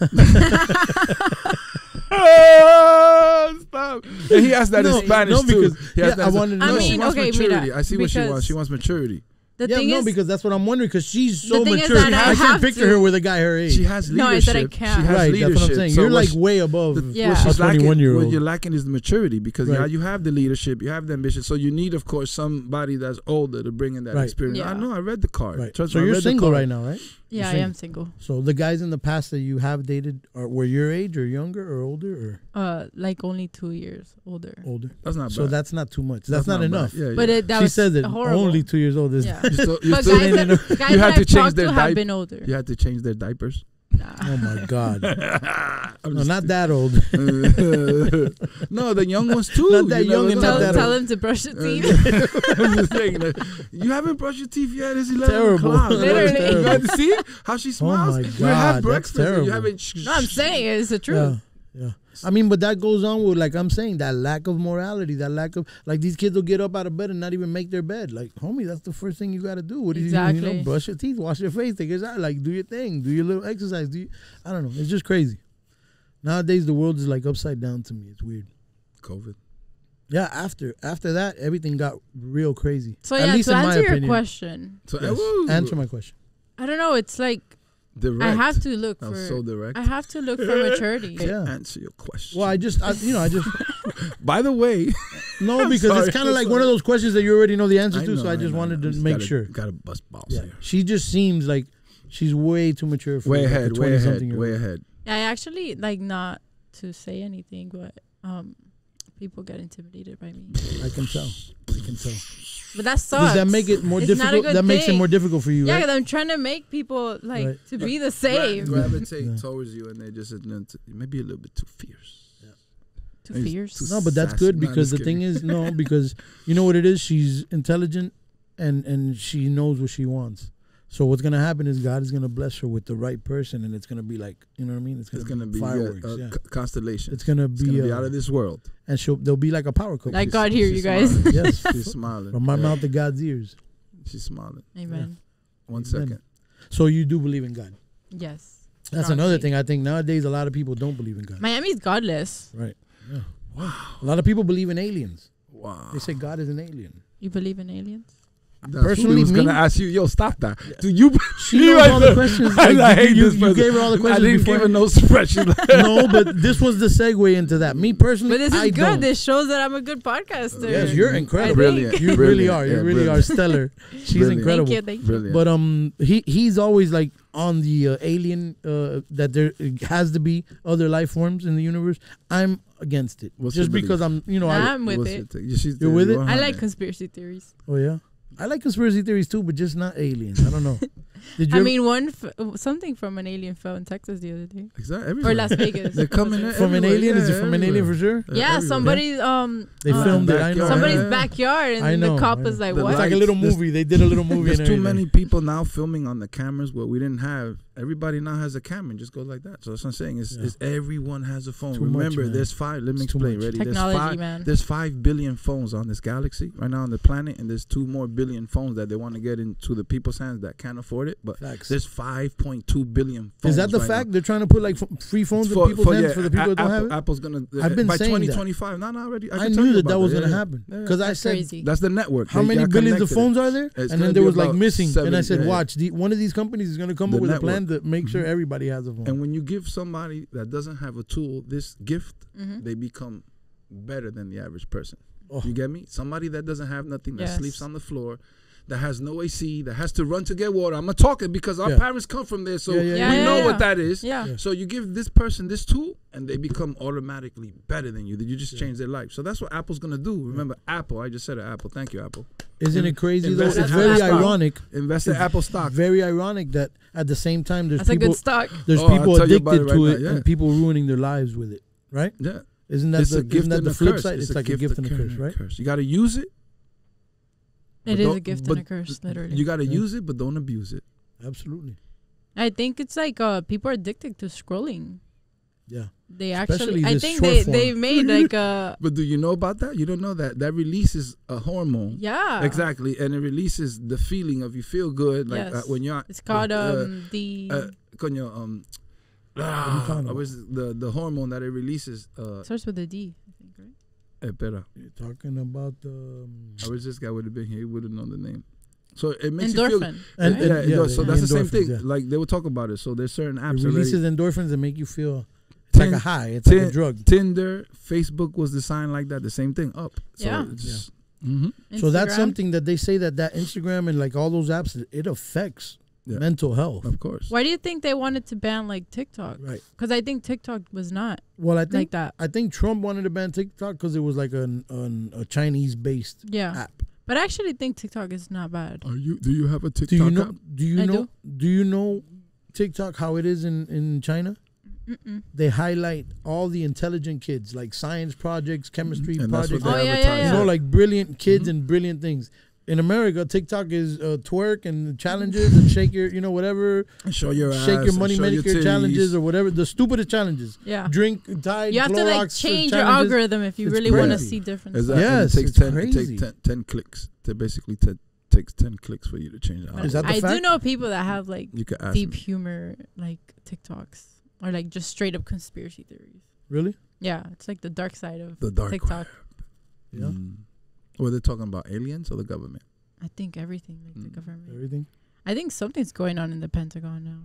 Ah, stop. And he asked that No, in Spanish no, too. because- He asked yeah, that I in- wanted to know. she I mean, wants okay, maturity. mira, I see what she wants. She wants maturity. The yeah, thing no, is, because that's what I'm wondering. Because she's so mature. I I, can't picture to- her with a guy her age. She has No, I leadership. said I can't. has right, leadership. that's what I'm saying. So You're like way above. the- Yeah. what she's lacking, what you're lacking is the maturity because yeah, you have the leadership, you have the ambition. So you need, of course, somebody that's older to bring in that Right. experience. Yeah. I know. I read the card. Right. Trust So me, you're single right now, right? Yeah, I am single. So the guys in the past that you have dated are were your age or younger or older Uh, like only two years older. older? That's not So that's not too much. That's, not, bad. enough. Yeah, yeah. But it, that she was says it horrible. only two years old. Is Yeah. You still, you but still guys, that, guys You that had to I've change their to have diaper. been older. you had to change their diapers. Nah. oh my god. No, not that old. no, the young ones too. Not that You young never and know. not tell, that tell old. him to brush his teeth. I'm just saying that you haven't brushed your teeth yet. It's eleven Terrible. o'clock. Literally. You got see how she oh smiles. my we God, have that's breakfast. and You haven't. no, I'm saying it's the truth. Yeah, yeah. I mean, but that goes on with like I'm saying that lack of morality, that lack of like these kids will get up out of bed and not even make their bed. Like, homie, that's the first thing you got to do. What do you do? You Exactly. know, brush your teeth, wash your face, take a shower, like do your thing, do your little exercise. Do you, I don't know. It's just crazy. Nowadays, the world is like upside down to me. It's weird. COVID. Yeah, after after that, everything got real crazy. So At yeah, least to in my answer your opinion. question, So Yes. Answer my question. I don't know. It's like direct. I have to look That was for. so direct. I have to look for maturity. Yeah. Answer your question. Well, I just, I, you know, I just By the way, no because sorry, it's kind of I'm like one of those questions that you already know the answer I to. so know, I just know, wanted I to Just make gotta, sure. Got to bust balls Yeah, here. she just seems like she's way too mature for Way like, a ahead. Way ahead. 20-something-year-old. Way ahead. I actually like not to say anything, but um, people get intimidated by me. I can tell. I can tell. But that sucks. Does that make it more It's not a difficult? good That makes it more difficult for you, Yeah, right? 'cause I'm trying to make people like Right. to be the same. Gra- gravitate Yeah. towards you, and they just maybe a little bit too fierce. Too Maybe fierce. too No, but that's sassy. good because just the thing is, no, because you know what it is. She's intelligent, and and she knows what she wants. So what's gonna happen is God is gonna bless her with the right person, and it's gonna be like, you know what I mean? It's gonna, It's gonna be be yeah, fireworks. a yeah. c- constellation. It's gonna It's be, gonna be uh, out of this world. and she'll there'll be like a power couple. Like She's- God here, she's you guys. smiling. yes, She's smiling. from my Yeah. mouth to God's ears. She's smiling. Amen. One Amen. second. So you do believe in God. Yes. That's another thing. I think nowadays a lot of people don't believe in God. Miami's godless. Right. Yeah. Wow. A lot of people believe in aliens. Wow. They say God is an alien. You believe in aliens? That's Personally, who was me- gonna ask you. Yo, stop that. Do you? She knows all the questions. I, like, I hate you, this you person. gave her all the questions. I questions didn't before. give her no spreadsheet. no, but this was the segue into that. Me personally, But this is I good. Don't. This shows that I'm a good podcaster. Yes, you're incredible. Brilliant. You really Brilliant. are. You Yeah, really brilliant. are stellar. She's Brilliant. incredible. Thank you. Thank you. Brilliant. But um, he he's always like on the uh, alien uh, that there has to be other life forms in the universe. I'm against it What's just your because I'm you know Nah, I I'm with What's it. your take? She's- You're with it? I like conspiracy theories. oh yeah I like conspiracy theories too, but just not aliens. I don't know. Did you? I ever- mean, one f- something from an alien fell in Texas the other day, Exactly. or. Las Vegas. They're coming in from an everywhere. alien? Is it from an alien everywhere. for sure? They're yeah, everywhere. somebody um They uh, filmed it. I know. backyard. somebody's Yeah. backyard, and I know, the cop I was know. like, The "What?" It's like a little There's- movie. They did a little movie. There's and too everything. many people now filming on the cameras where we didn't have. Everybody now has a camera and just goes like that. So that's what I'm saying. Is Yeah. is everyone has a phone. Too much, Remember, man. there's five. Let me It's too explain. much. Ready? Technology, there's five. man. There's five billion phones on this galaxy right now on the planet, and there's two more billion phones that they want to get into the people's hands that can't afford it. But Facts. there's 5.2 billion phones. Is that the right fact now. they're trying to put like f- free phones For- in people's for- hands yeah, for the people A- that don't Apple, have it? Apple's gonna. I've been by saying that. 2025. No, no, already. I, I can tell knew that that was it. gonna Yeah, happen yeah. because I That's said crazy. That's the network. how They many billions of connected. phones are there? It's and then there was like about missing, and I said, yeah. watch, the, one of these companies is gonna come The up with a plan to make sure Mhm. everybody has a phone. And when you give somebody that doesn't have a tool this gift, Mhm. they become better than the average person. Oh. You get me? Somebody that doesn't have nothing, that sleeps on the floor, that has no AC, that has to run to get water. I'm gonna talk it because our Yeah. parents come from there, so Yeah, yeah, we yeah. know Yeah, what that is. Yeah. Yeah. So you give this person this tool, and they become automatically better than you. That you just Yeah. change their life. So that's what Apple's gonna do. Remember, Apple. I just said it, Apple. Thank you, Apple. Isn't it crazy though? invest in It's very stock. ironic. Invest in Apple stock. Very ironic that at the same time there's That's a people good stock. there's Oh, people tell you about addicted it to right it now, and people ruining their lives with it. Right? Yeah, Isn't that it's the a gift isn't that and the a flip curse. side? It's, like a gift and a curse, right? You got to use it. It But is a gift and a curse, literally. You got to Yeah. use it, but don't abuse it. Absolutely. I think it's like uh, people are addicted to scrolling. Yeah. They Especially actually, I think short they form. they made like a But do you know about that? You don't know that that releases a hormone. yeah Exactly, and it releases the feeling of you feel good, like uh, when you're. It's called uh, um the uh, coño, um, you ah, talking was the the hormone that it releases. Uh, starts with a D. I think right. eh, espera. You're talking about the um, I wish this guy would have been here. He would have known the name. So it makes you feel. Endorphin. right? yeah, and- it does. so that's the same thing. yeah. Like they will talk about it. So there's certain It apps. releases already. endorphins that make you feel it's like a high. It's like a drug. Tinder, Facebook was designed like that. The same thing up. So Yeah. it's just- Mhm. So that's something that they say that that Instagram and like all those apps it- it affects Yeah. mental health. Of course. Why do you think they wanted to ban like TikTok? Right. Because I think TikTok was not Well, I think like that. I think Trump wanted to ban TikTok because it was like an, an a Chinese based Yeah, app. but I actually think TikTok is not bad. Are you? Do you have a TikTok Do you know? app? Do you I know? Do. you know TikTok how it is in in China? Mm-mm. They highlight all the intelligent kids, like science projects, chemistry And that's what projects. they Oh, yeah, yeah, yeah. You know, like brilliant kids Mhm. and brilliant things. In America, TikTok is uh, twerk and challenges and shake your, you know, whatever, show your shake your money show your challenges or whatever. The stupidest challenges. Yeah, Drink, Tide, you have to like Clorox change your algorithm if you It's really want to see different. Is stuff. that, Yes, it takes it's 10, it takes 10, 10 clicks to basically t- takes 10 clicks for you to change the But Is that the I do know people that have like You could deep me. humor like TikToks or like just straight up conspiracy theories. Really? Yeah, it's like the dark side of the dark TikTok. Yeah. Mm. Were they talking about aliens or the government? I think everything like the Mm. government. Everything. I think something's going on in the Pentagon now.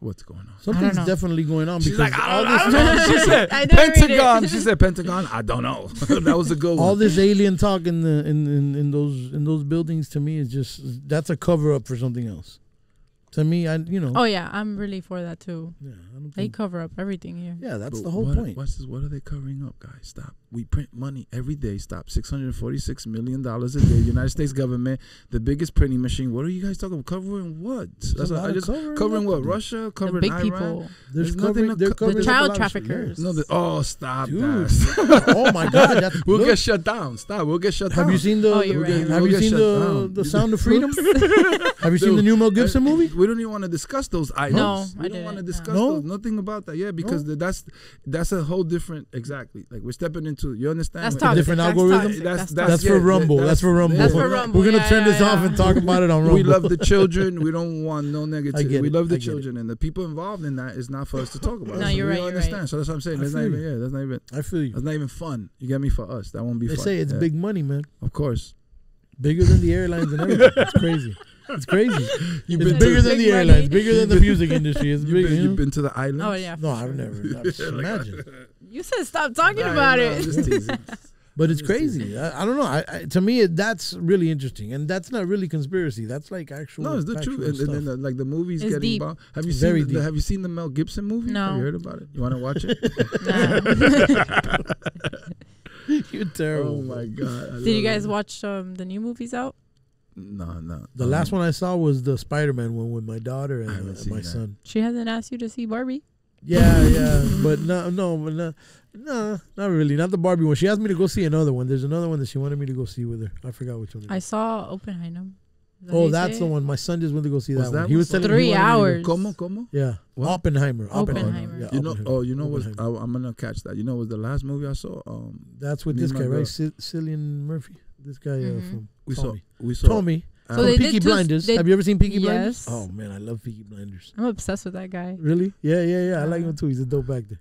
What's going on? Something's definitely going on She's because like, I all don't, I this don't know. She said I didn't read it. Pentagon. She said Pentagon. I don't know. that was a good all one. this alien talk in the in, in, in those in those buildings to me is just that's a cover up for something else. To me, I you know Oh yeah, I'm really for that too. yeah, I don't They cover up everything here. yeah that's But the whole what, point. What's this, what are they covering up, guys? Stop. We print money every day. Stop. Six hundred forty-six million dollars a day. United States government, the biggest printing machine. What are you guys talking about? Covering what? That's what I just covering covering what? to do. Russia. The Covering big Iran. people, There's There's nothing to they're co- covering the child lot of shit, traffickers. No, the, oh, stop Dude. that. oh my god, that's, we'll look, get shut down. Stop. We'll get shut down. have down. you seen the Oh, We'll right. get- have we'll you seen the the Sound of Freedom? have you seen the new Mel Gibson movie? We don't even want to discuss those items. No, we I don't want to discuss those. Nothing about that. Yeah, because that's that's a whole different. Exactly. Like we're stepping into. You understand? That's What- toxic. different That's algorithm? toxic. That's- That's, that's- That's yeah, for that- Rumble. that's- That's for Rumble. That's for Rumble. We're gonna Yeah, turn yeah, this off and talk about it on Rumble. we love the children. We don't want no I negativity. We love the get it. children, and the people involved in that is not for us to talk about. No, So you're we right, don't you're understand. right. So that's what I'm saying. That's not even. Yeah, that's not even. I feel you. That's not even fun. You get me for us. That won't be They fun. say it's Yeah, big money, man. Of course. Bigger than the airlines and everything. It's crazy. It's crazy. You've it's been bigger than the money. airlines, bigger than the music industry. It's you've big. been, you know? you've been to the islands. Oh yeah. No, I've never. I've just imagine. You said stop talking Nah, about no, it. Just. But it's crazy. I, I don't know. I, I, to me, it, that's really interesting, and that's not really conspiracy. That's like actual. No, it's the truth. And, and stuff. then the, like the movies It's getting deep. bomb. Have you Very seen the, deep. Have you seen the Mel Gibson movie? No. Have you heard about it? You want to watch it? You're terrible. oh my god! I Did you guys it. watch um, the new movies out? No, no. The Um, last one I saw was the Spider-Man one with my daughter and uh, seen my that. son. She hasn't asked you to see Barbie. Yeah, yeah, but no, no, but no, no, not really. Not the Barbie one. She asked me to go see another one. There's another one that she wanted me to go see with her. I forgot which one. it I is. saw Oppenheimer. That oh, that's say the one. My son just went to go see that, that one. He was one- telling me Three wanted me to- hours. Como, como? Yeah, What? Oppenheimer. Oppenheimer. Oppenheimer. Yeah, You know? Oppenheimer. Oh, you know what? Oppenheimer. I'm gonna catch that. You know, what was the last movie I saw? Um, That's with this guy, right? C- Cillian Murphy. This guy uh, Mhm. from we Tommy. saw. We saw. Tommy. Uh, So they from did Peaky Blinders. they- Have you ever seen Peaky Blinders? Yes. Oh man, I love Peaky Blinders. I'm obsessed with that guy. Really? Yeah, yeah, yeah. I like him too. He's a dope actor.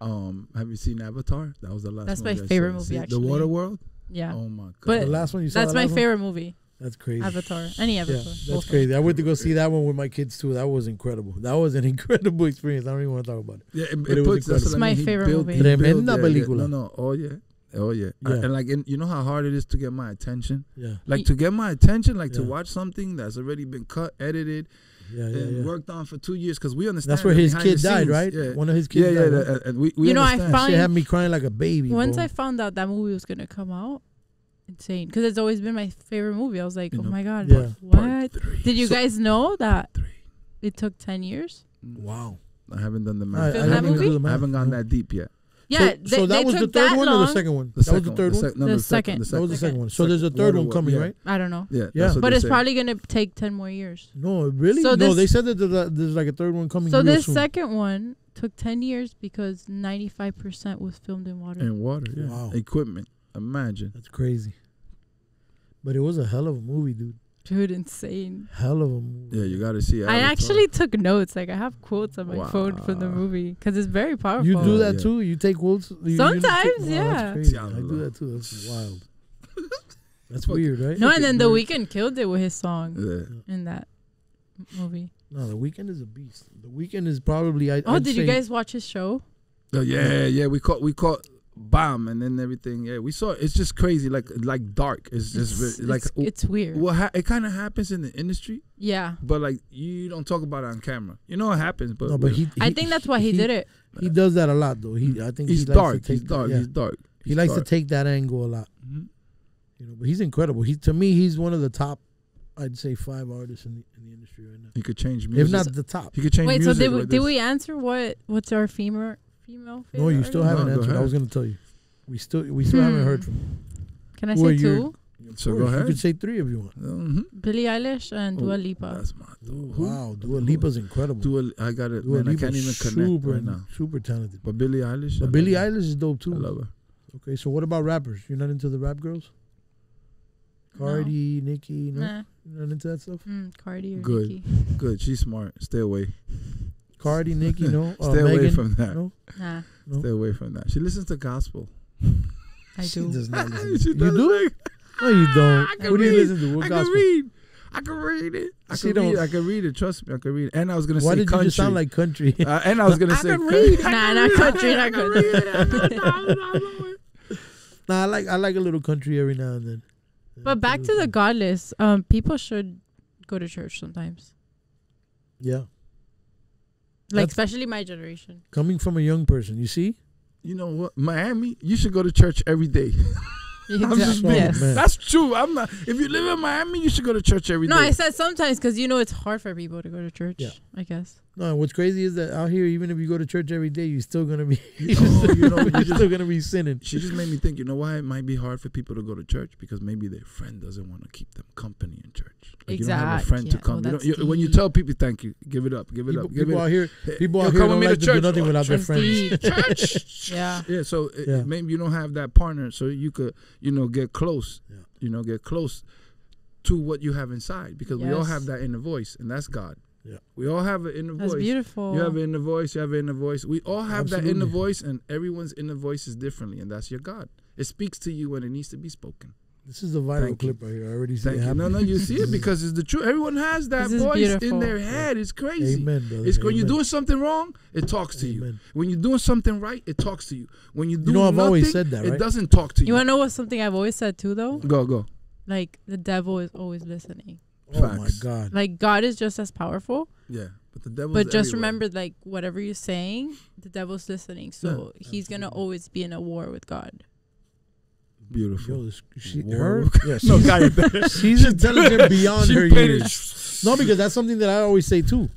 um, have you seen Avatar? That was the last. That's my movie I favorite saw. movie, See, actually. The Water World. Yeah, Oh my god. But the last one you saw. that's the my last one? favorite movie. That's crazy. Avatar. Any Yeah, Avatar. that's Both crazy. them. I went to go see that one with my kids too. That was incredible. That was an incredible experience. I don't even want to talk about it. Yeah, it, But it it was puts. That's incredible. what I My mean. Favorite built- movie. he built- Tremenda yeah, yeah. No, no. Oh yeah. Oh yeah. I- and like, and you know how hard it is to get my attention. Yeah, Like to get my attention, like to watch something that's already been cut, edited, yeah, yeah. and yeah. worked on for two years. Because we understand That's where the his kid died, right? Yeah. One of his kids yeah, died. that- right? Uh, and we, we You know, I understand. found- She had me crying like a baby. Once bro. I found out that movie was gonna come out, insane. Because it's always been my favorite movie. I was like, You oh know, my god, Yeah. what? three. Did you So- guys know that Three. it took ten years? wow. I haven't done the I, I math. Film that didn't even movie? I haven't gone No. that deep yet. Yeah, So, they, so that they was took the third that one or the second one? The that second was the third one. one. sec- no, The the second. The That was the second. second one. So Sec- there's a third one coming, yeah. right? I don't know, Yeah, Yeah. but it's say. probably gonna take ten more years. No, really? So no, they said that there's, there's like a third one coming. So real this soon. second one took ten years because ninety five percent was filmed in water. in water. Yeah. Wow. Equipment. Imagine. That's crazy. But it was a hell of a movie, dude. Dude, insane. Hell of a movie. Yeah, you got to see. I actually took notes. Like I have quotes on my phone from the movie because it's very powerful. You do that yeah. too? You take quotes? You- you Sometimes, take- wow, yeah. That's crazy. I do that too. That's wild. That's weird, right? No, and then the Weeknd killed it with his song Yeah. in that movie. No, the Weeknd is a beast. The Weeknd is probably. I, Oh, I'd did you guys watch his show? Oh, yeah, yeah. We caught we caught bomb and then everything. Yeah, we saw. It's just crazy. Like like dark. It's just It's, like it's, it's weird. well ha- it kind of happens in the industry, yeah, but like you don't talk about it on camera. You know what happens, but, No, but he. I think that's why he, did it. He does that a lot, though. He, I think he's he dark. He's dark. That, yeah. He's dark. he likes dark. to take that angle a lot. Mhm. You know, but he's incredible. He to me, he's one of the top. I'd say five artists in the in the industry right now, He could change music. if not the top. he could change Wait, so music. did we, did we answer what what's our female female? No, you still artist? haven't No, go answered. I was going to tell you. We still we still haven't Hmm. heard from. You. Can I Who are say your- two? Of So go course, You ahead. could say three if you want. Mhm. Billie Eilish and Dua Oh, Lipa. That's my Ooh, Who? wow, Dua Lipa's incredible. Dua, I got it, Dua man. I can't even connect super, right now. super talented. But Billie Eilish. I But Billie love her. Eilish is dope too. I love her. Okay, so what about rappers? You're not into the rap girls? Cardi, Nicki, no? Nah. You're not into that stuff? Mm, Cardi or Good. Nicki. Good. She's smart. Stay away. Cardi, Nicki, no? Uh, Stay away Megan, from that. No? Nah, No? Stay away from that. She listens to gospel. I She do. does not listen. She you do? like- No, you don't. I can What do you read. listen to? What I gospel? can read. I can read it. I She can read. don't- I can read it. Trust me. I can read it. And I was gonna Why say did you country. just sound like country? Uh, and I was gonna I say can read. I Nah, not country, I not can country. read. It. nah, I like I like a little country every now and then. But back to the godless. Um, people should go to church sometimes. Yeah. Like That's- especially my generation. Coming from a young person, you see? You know what? Miami, you should go to church every day. I'm just being- Yes. man. That's true. I'm not. If you live in Miami, you should go to church every day. No, I said sometimes because you know it's hard for people to go to church. Yeah. I guess. No, what's crazy is that out here, even if you go to church every day, you're still gonna be, You you're, know, still, you know, you you're just- still gonna be sinning. She just made me think. You know why it might be hard for people to go to church because maybe their friend doesn't want to keep them company in church. Like you don't have a Exact, friend to come. Oh, you don't, you, when you tell people thank you, give it up, give it People, up, give people it out here, people You'll out here come don't with like to do nothing Oh, without their friends. deep. church. Yeah. Yeah, so it, Yeah. maybe you don't have that partner, so you could, you know, get close. Yeah. You know, get close to what you have inside because we all have that inner voice, and that's God. Yeah. We all have an inner That's voice. beautiful. You have an inner voice. You have an inner voice. We all have that inner voice, and everyone's inner voice is differently, and that's your God. It speaks to you when it needs to be spoken. This is a viral Thank you. clip right here. I already see Thank it you. No, no, you see it because it's the truth. Everyone has that This is voice in their head. It's crazy. Amen, brother. It's when you're doing something wrong, it talks to you. When you're doing something right, it talks to you. When you do know, I've nothing, always said that, it doesn't talk to you. You want to know what something I've always said too, though? go go. Like the devil is always listening. Oh my God. Like God is just as powerful, Yeah, but the devil. but just remember, like whatever you're saying, the devil's listening. So Yeah, he's gonna always be in a war with God. beautiful. Yo, she, War her, with- yeah, no, she's, she's intelligent beyond she her painted years. No, because that's something that I always say too.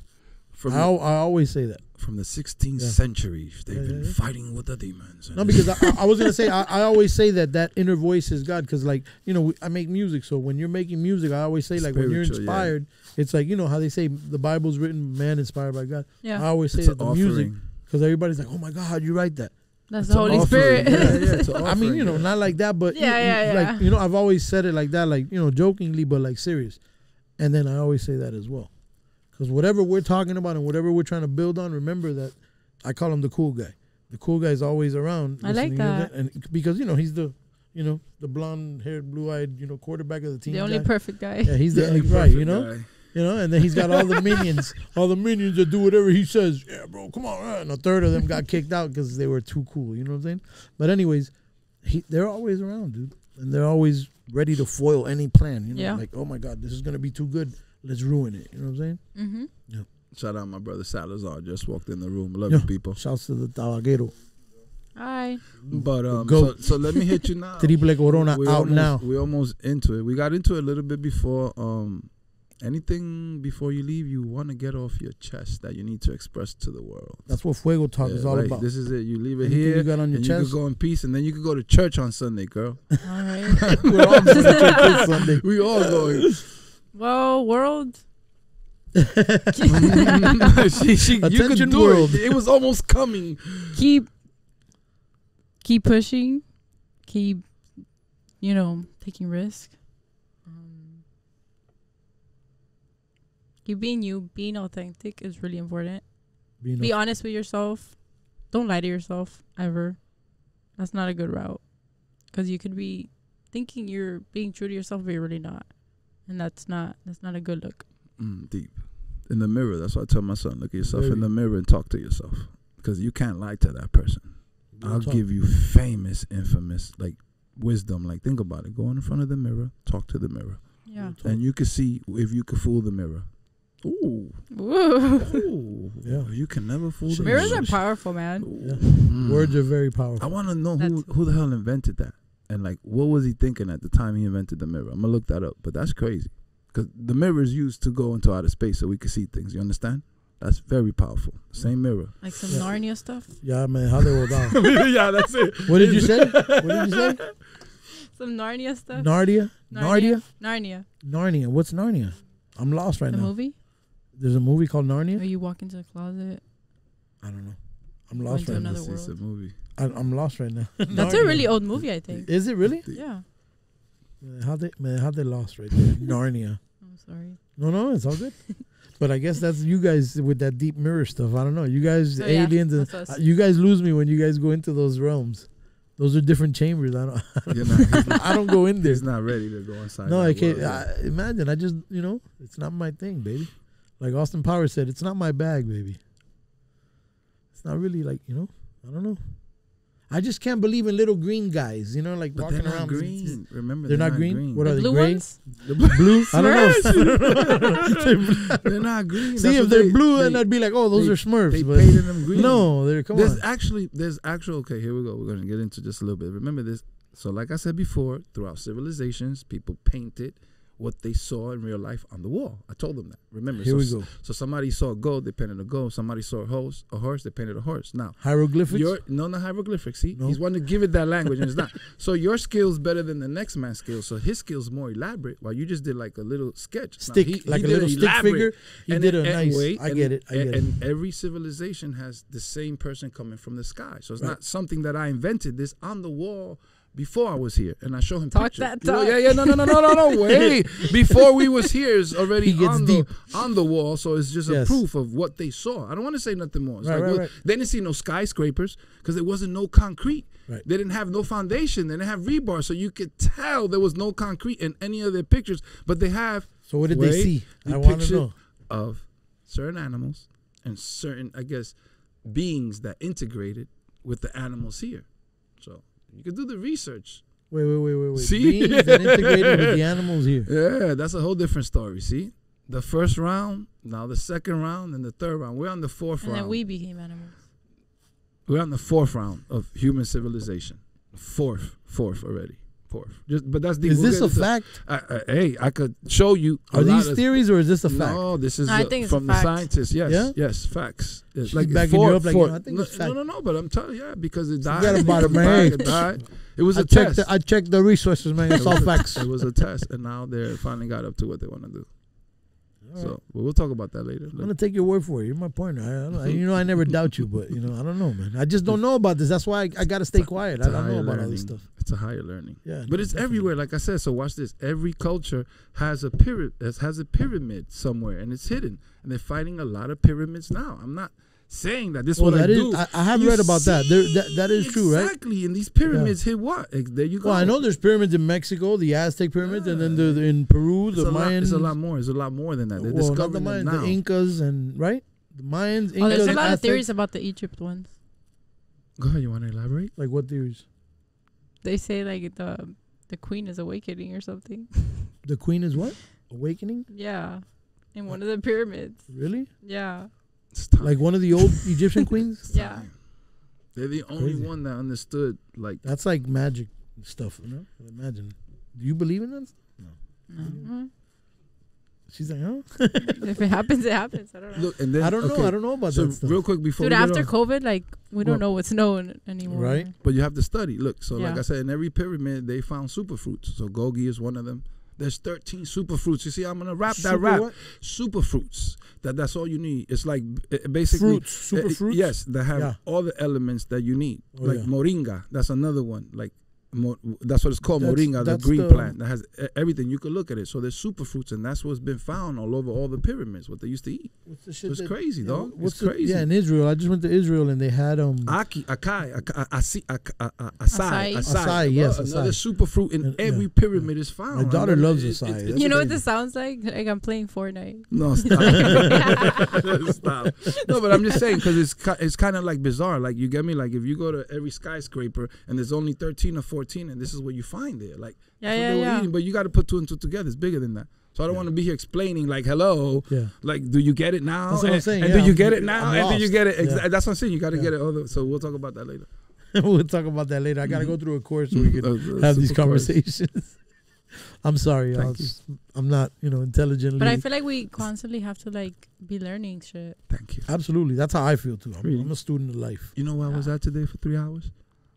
from I, the, I always say that. From the 16th Yeah. century. They've Yeah, been yeah, yeah. fighting with the demons. No, because I, I was gonna say I, I always say that that inner voice is God because like you know we- I make music so when you're making music I always say like when you're Spiritual, yeah. inspired it's like you know how they say the Bible's written man inspired by God Yeah, I always say it's that an the music because everybody's like oh my God how'd you write that that's It's the Holy offering. Spirit. Yeah, yeah, it's I mean you know yeah. not like that but Yeah, you- yeah, like yeah. you know I've always said it like that like you know jokingly but like serious and then I always say that as well because whatever we're talking about and whatever we're trying to build on remember that I call him the cool guy the cool guy's always around I like listening, you know, that. and because you know he's the you know the blonde haired blue eyed you know quarterback of the team the only guy. perfect guy. yeah he's the, The only right you perfect know guy. you know and then he's got all the minions all the minions that do whatever he says yeah bro come on and a third of them got kicked out because they were too cool you know what I'm saying but anyways he they're always around dude and they're always ready to foil any plan you know Yeah. like oh my god this is gonna be too good let's ruin it you know what I'm saying Mm-hmm. Shout out my brother Salazar. Just walked in the room. Love Yeah. you, people. shouts to the Tabaquero Hi. But um, so, so let me hit you now. Triple Corona we out almost, now We almost into it. We got into it a little bit before. Um, anything before you leave, you want to get off your chest that you need to express to the world. that's what Fuego Talk Yeah, is all right. about This is it. You leave it Anything here. you got on your and you chest could go in peace, and then you could go to church on Sunday, girl. All right. we're all going to church this Sunday we all going. Well, world. she, she, you Attention could do world. it. It was almost coming. keep keep pushing keep you know taking risk um, keep being you being authentic is really important Being be a- honest with yourself don't lie to yourself ever that's not a good route because you could be thinking you're being true to yourself but you're really not and that's not that's not a good look Mm, deep. In the mirror. That's what I tell my son. Look at yourself Very. in the mirror and talk to yourself. Because you can't lie to that person. Real I'll talk. give you famous, infamous, like wisdom. Like think about it. Go in front of the mirror, talk to the mirror, yeah and you can see if you can fool the mirror. Ooh, ooh, Yeah. You can never fool the mirror. mirrors mirror. are powerful man Yeah. Mm. Words are very powerful. I want to know who who the hell invented that, and like what was he thinking at the time he invented the mirror? I'm gonna look that up. But that's crazy, because the mirror is used to go into outer space so we can see things. You understand? That's very powerful. Same mirror. like some Yeah. Narnia stuff Yeah, man. How they will down. yeah, that's it. What did you say? What did you say? some Narnia stuff Narnia? Narnia? Narnia Narnia. What's Narnia? I'm lost right the now. movie There's a movie called Narnia. where you walk into the closet I don't know. I'm lost into right now. another It's a movie. I, I'm lost right now. That's a really old movie, I think. Is it really? Yeah. Man, how they man, how they lost right there? Narnia. I'm sorry. No, no, it's all good. But I guess that's you guys with that deep mirror stuff. I don't know. You guys Oh, yeah, aliens. and- uh, you guys lose me when you guys go into those realms. Those are different chambers. I don't. You're not, not, I don't go in there. he's not ready to go inside. No, I can't. I, imagine. I just, you know, it's not my thing, baby. Like Austin Powers said, it's not my bag, baby. It's not really like you know. I don't know. I just can't believe in little green guys. You know, like but walking they're not around. green. Remember, They're not green? What the are they, blue gray? ones? The blue- Blue? I don't know. they're not green. See, That's if they're they- blue, they, then I'd be like, oh, those they- are Smurfs. they but painted them green. no, they're come there's on. actually there's actual okay here we go we're gonna get into just a little bit remember this so like i said before throughout civilizations people painted what they saw in real life on the wall i told them that remember Here so, we go. so somebody saw a goat they painted a goat somebody saw a horse a horse they painted a horse now Hieroglyphics. your no not hieroglyphics see No. he's wanting to give it that language and it's not so your skill's better than the next man's skill so his skill's more elaborate while you just did like a little sketch stick, he- he like a little stick figure. He And did a nice. wait, I and- get it. I get and, it. and every civilization has the same person coming from the sky. So it's Right. not something that I invented. This on the wall before I was here, and I show him Talk pictures. that You know, talk. yeah, yeah, no, no, no, no, no, no. Wait, before we was here is already He on the on the wall, so it's just Yes. a proof of what they saw. I don't want to say nothing more. It's Right, like, right, well, right. they didn't see no skyscrapers because there wasn't no concrete. Right. They didn't have no foundation. They didn't have rebar, so you could tell there was no concrete in any of their pictures. But they have So what did they Wait, see? I want to know. of certain animals and certain, I guess, beings that integrated with the animals here. So you can do the research. Wait, wait, wait, wait, wait. See? Beings that integrated with the animals here. Yeah, that's a whole different story. See, the first round, now the second round, and the third round. We're on the fourth And round. then we became animals. We're on the fourth round of human civilization. Fourth, fourth already. Fourth. Just, but that's deep. Is We'll this a into- fact? I, I, hey, I could show you. a Are lot these of- theories or is this a fact? No, this is No, I uh, think it's a from the fact. scientists. Yes, Yeah? yes, facts. It's She's backing you up like, no, I think no, it's fact. no, no, no, but I'm telling you, yeah, because it died. got it about it, man. It died. It was I a checked. test. The, I checked the resources, man. It's It all was a- It was a test, and now they're finally got up to what they want to do. All. So, but we'll talk about that later. I'm gonna take your word for it. You're my partner. I, I, you know, I never doubt you, but you know, I don't know, man. I just don't know about this. That's why I, I gotta stay quiet. I don't know about all this stuff. It's a higher learning. Yeah, But no, it's definitely. everywhere, like I said. So watch this. Every culture has a pyramid. Has a pyramid somewhere, and it's hidden. And they're fighting a lot of pyramids now. I'm not saying that this is Well, what that I is. do. I, I have You read about that. There, that. That is true, right? Exactly. And these pyramids hit what? There you go. Well, I know there's pyramids in Mexico, the Aztec pyramids, and then the, the- in Peru, It's the a, lot, Mayans. it's a lot more. It's a lot more than that. They're well, not the Mayans, now. the Incas, and right, the Mayans, Incas, Oh, there's a and lot of theories about the Egypt ones. Go ahead. You want to elaborate? Like what theories? They say like the the queen is awakening or something. The Queen is what? Awakening? yeah, in one of the pyramids. Really? Yeah, It's time. Like one of the old Egyptian queens? Yeah. time. They're the only Crazy. one that understood. Like That's like magic stuff, you know? Imagine. Do you believe in that? Mhm. She's like, huh? if it happens, it happens. I don't know. look, and then I don't okay, know. I don't know about So that stuff. real quick before Dude, we get after COVID, like we don't Well- know what's known anymore. Right. But you have to study. Look, so like I said, in every pyramid they found superfruits. So Goji is one of them. There's 13 superfruits. You see, I'm gonna wrap that wrap. what? Superfruits. That that's all you need. It's like uh, basically Fruits. Super uh, fruits? Yes, that have Yeah. all the elements that you need. Oh, like yeah. moringa. That's another one. Like mo- that's what it's called. That's- moringa, the green the- plant that has e- everything. You could look at it. So there's superfruits, and that's what's been found all over all the pyramids. What they used to eat. What's the So it's that- crazy, yeah, dog. What's it's the- crazy. Yeah, in Israel. I just went to Israel and they had um Aki, Akai, Ak- Asi, Ak- a- a- Asai, Acai. Asai. Acai, yes, Another acai. superfruit in yeah, every pyramid is found. My daughter I loves it- acai. it- That's You know what this sounds like? Like I'm playing Fortnite. No, stop. stop. No, but I'm just saying because it's it's kind of like bizarre. Like you get me? Like if you go to every skyscraper and there's only 13 or 14, and this is what you find there. Like Yeah, that's what yeah, they were yeah. eating, but you got to put two and two together. It's bigger than that. So I don't want to be here explaining like, hello, yeah. like, do you get it now? That's what I'm saying, and yeah, do you I'm- get it now? I'm and do you get it? Yeah. That's what I'm saying. You got to Yeah. get it. All the, so we'll talk about that later. we'll talk about that later. I gotta go through a course so we can Uh, have these conversations. I'm sorry, Thank y'all. S- I'm not, you know, intelligently. But I feel like we constantly have to like be learning shit. Thank you. Absolutely, that's how I feel too. I'm, Really? I'm a student of life. You know where I was at today for three hours?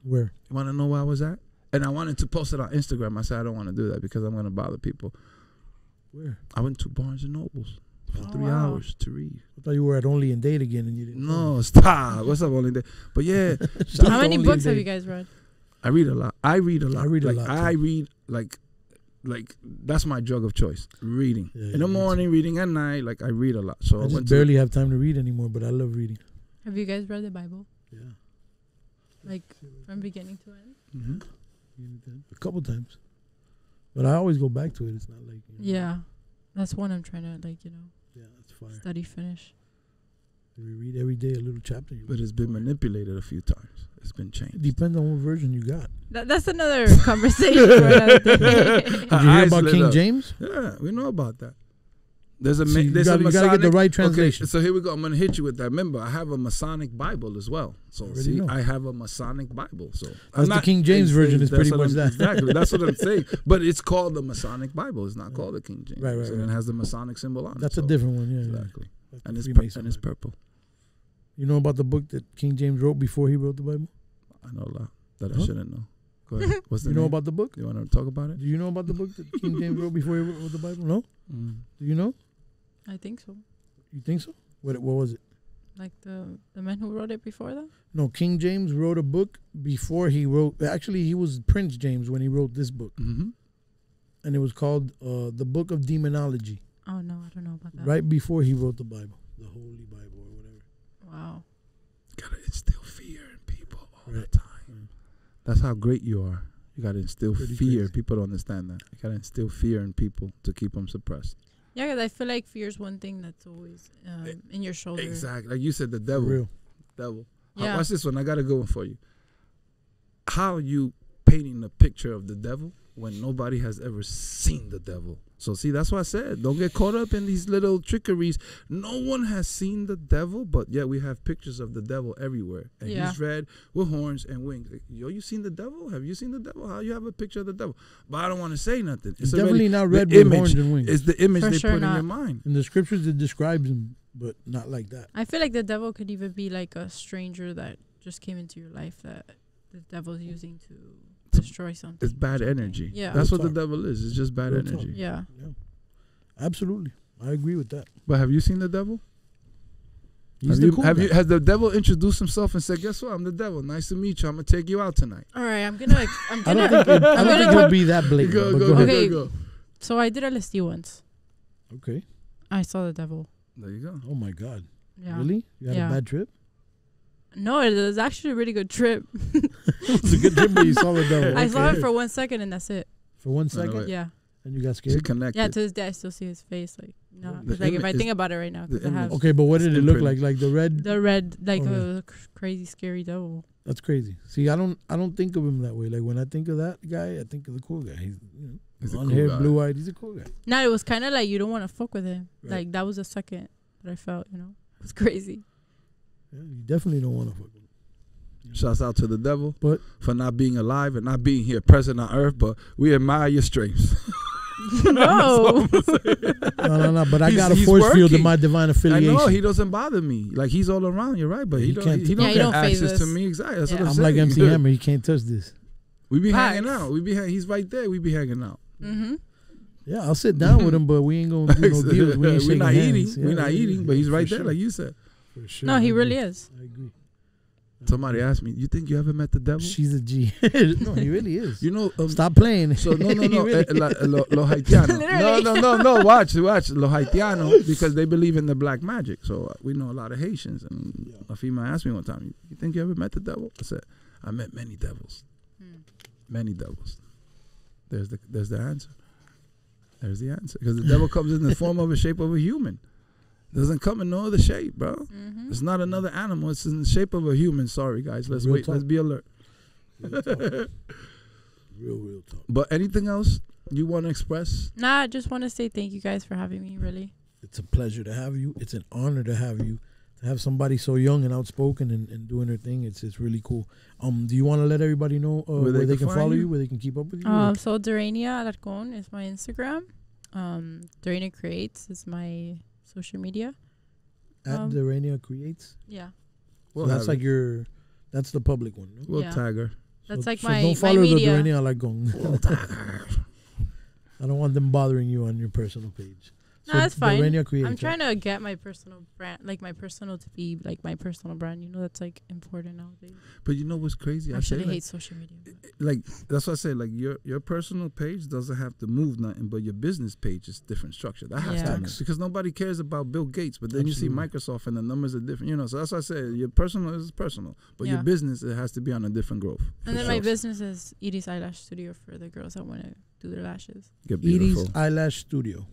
Where? You want to know where I was at? And I wanted to post it on Instagram. I said I don't want to do that because I'm going to bother people. Where? I went to Barnes and Nobles for Oh, three wow. hours to read. I thought you were at Only in Date again, and you didn't. No, stop. What's up, only day? But yeah, Shout How many books have you guys read? I read a lot. I read a lot. I read a like, lot, too. I read like, like that's my drug of choice. Reading Yeah, in yeah, the me too. morning, reading at night. Like I read a lot. So I, I just went barely have time to read anymore, but I love reading. Have you guys read the Bible? Yeah, Like from beginning to end? to. A couple times, but I always go back to it. It's not like you know, Yeah. That's one I'm trying to like, you know, yeah, that's fire. study finish. If you read every day a little chapter, But it's been manipulated a few times. It's been It changed. depends on what version you got. That, that's another conversation for another day. Did you hear about King up. James? Yeah, we know about that. There's a So you there's gotta, a you gotta get the Masonic- right translation. Okay, so here we go. I'm gonna hit you with that. Remember, I have a Masonic Bible as well. So Already see, know. I have a Masonic Bible. So That's the King James version is pretty much I'm- that. Exactly. That's what I'm saying. But it's called the Masonic Bible. It's not called the King James. Right, right, And right. it has the Masonic symbol on it. That's a so- different one. Yeah, yeah. Exactly. That's And it's pur- and it's purple. You know about the book that King James wrote before he wrote the Bible? I know a lot that I shouldn't know. Go ahead. What's the You know name? about the book? You want to talk about it? Do you know about the book that King James wrote before he wrote the Bible? No. Mm. Do you know? I think so. You think so? What? What was it? like the the man who wrote it before them. No, King James wrote a book before he wrote. Actually, he was Prince James when he wrote this book, Mm-hmm. and it was called uh, the Book of Demonology. Oh no, I don't know about that. Right before he wrote the Bible, the Holy Bible or whatever. Wow. Gotta instill fear in people all Right. the time. That's how great you are. You gotta instill Pretty fear. crazy. People don't understand that. You gotta instill fear in people to keep them suppressed. Yeah, because I feel like fear is one thing that's always um, in your shoulder. Exactly. Like you said, the devil. real. Devil. How- Yeah. Watch this one. I got a good one for you. How are you painting a picture of the devil when nobody has ever seen the devil? So see, that's why I said, don't get caught up in these little trickeries. No one has seen the devil, but yet we have pictures of the devil everywhere, and Yeah. he's red with horns and wings. Yo, you seen the devil? Have you seen the devil? How you have a picture of the devil? But I don't want to say nothing. It's definitely not red with image horns and wings. It's the image For they sure put in your mind. in the scriptures, it describes him, but not like that. I feel like the devil could even be like a stranger that just came into your life that the devil's using to destroy something. It's bad energy. Yeah. that's Real what the devil is. It's just bad Real talk. energy. Yeah. Yeah, absolutely. I agree with that. But have you seen the devil? He's have the you, cool have you has the devil introduced himself and said, "Guess what? I'm the devil. Nice to meet you. I'm gonna take you out tonight." All right, I'm gonna. Ex- I'm gonna. don't think it, I I'm don't think gonna- he'll be that blatant. Go, go, go, go. Okay. go, go. so I did a LSD once. Okay. I saw the devil. There you go. Oh my God. Yeah. Really? You had Yeah. a bad trip? No, it was actually a really good trip. it was a good trip, but you saw the devil. I saw it for one second and that's it. for one second, No, no, second, wait. Yeah. and you got She scared. connected. Yeah. To this day, I still see his face. Like, no. The 'cause, like, if I think about it right now, I have Okay, but what did it look like? Like the red? the red, like Oh, a cr- crazy, scary devil. That's crazy. See, I don't, I don't think of him that way. Like when I think of that guy, I think of the cool guy. He's, you know, He's a blonde cool hair, guy. blue eyed. He's a cool guy. No, it was kind of like you don't want to fuck with him. Right. Like that was the second that I felt. You know, it was crazy. Yeah, you definitely don't want to fuck with him. Shouts out to the devil But- for not being alive and not being here present on earth, but we admire your strengths. no. No, no, no. But I He's- got a he's force field in my divine affiliation. I affiliation. know he doesn't bother me. Like he's all around. You're right, but he, he don't. can't- He, he don't Yeah, get don't access to me. Exactly. That's Yeah. what I'm, I'm saying. like MC Hammer. He can't touch this. We be hanging out. We be. Ha- he's right there. We be hanging out. mm-hmm. Yeah, I'll sit down with him, but we ain't gonna do no deals. We ain't We're not hands. eating. We're not eating, but yeah, he's for right there, sure. like you said. For sure. No, I he agree. really is. I agree. Somebody asked me, "You think you ever met the devil?" She's a G. no, he really is. You know, um, Stop playing. So no, no, no, really eh, la- lo, lo haitiano. no, no, no, no. Watch, watch, lo haitiano because they believe in the black magic. So uh, we know a lot of Haitians. And Yeah. a female asked me one time, "You think you ever met the devil?" I said, "I met many devils, many devils." There's the there's the answer. There's the answer because the devil comes in the form of a shape of a human. Doesn't come in no other shape, bro. Mm-hmm. It's not another animal. It's in the shape of a human. Sorry, guys. Let's Real wait. talk. Let's be alert. Real, talk. real, real talk. But anything else you want to express? Nah, I just want to say thank you guys for having me. Really. It's a pleasure to have you. It's an honor to have you. To have somebody so young and outspoken and, and doing her thing, it's it's really cool. Um, do you want to let everybody know uh, where, they, can, find follow you? you? where they can keep up with you? Um, so Darenia Alarcon is my Instagram. Um, Darenia Creates is my social media. At um, Darenia Creates. Yeah, We'll so that's like your, that's the public one. No? We'll Yeah. tag her. that's So- like so my don't my follow the media. Darenia Alarcon. I don't want them bothering you on your personal page. No, that's fine. Darenia Creates. I'm trying to get my personal brand, like my personal to be like my personal brand. You know, that's like important nowadays. But you know what's crazy? I Actually, say I like, hate social media. Eh, like that's what I say. Like your your personal page doesn't have to move nothing, but your business page is different structure. That has to move because nobody cares about Bill Gates, but then you see Microsoft and the numbers are different. You know, so that's why I say your personal is personal, but your business it has to be on a different growth. And for then my business is Edie's Eyelash Studio for the girls that want to do their lashes. Get Edie's. Eyelash Studio.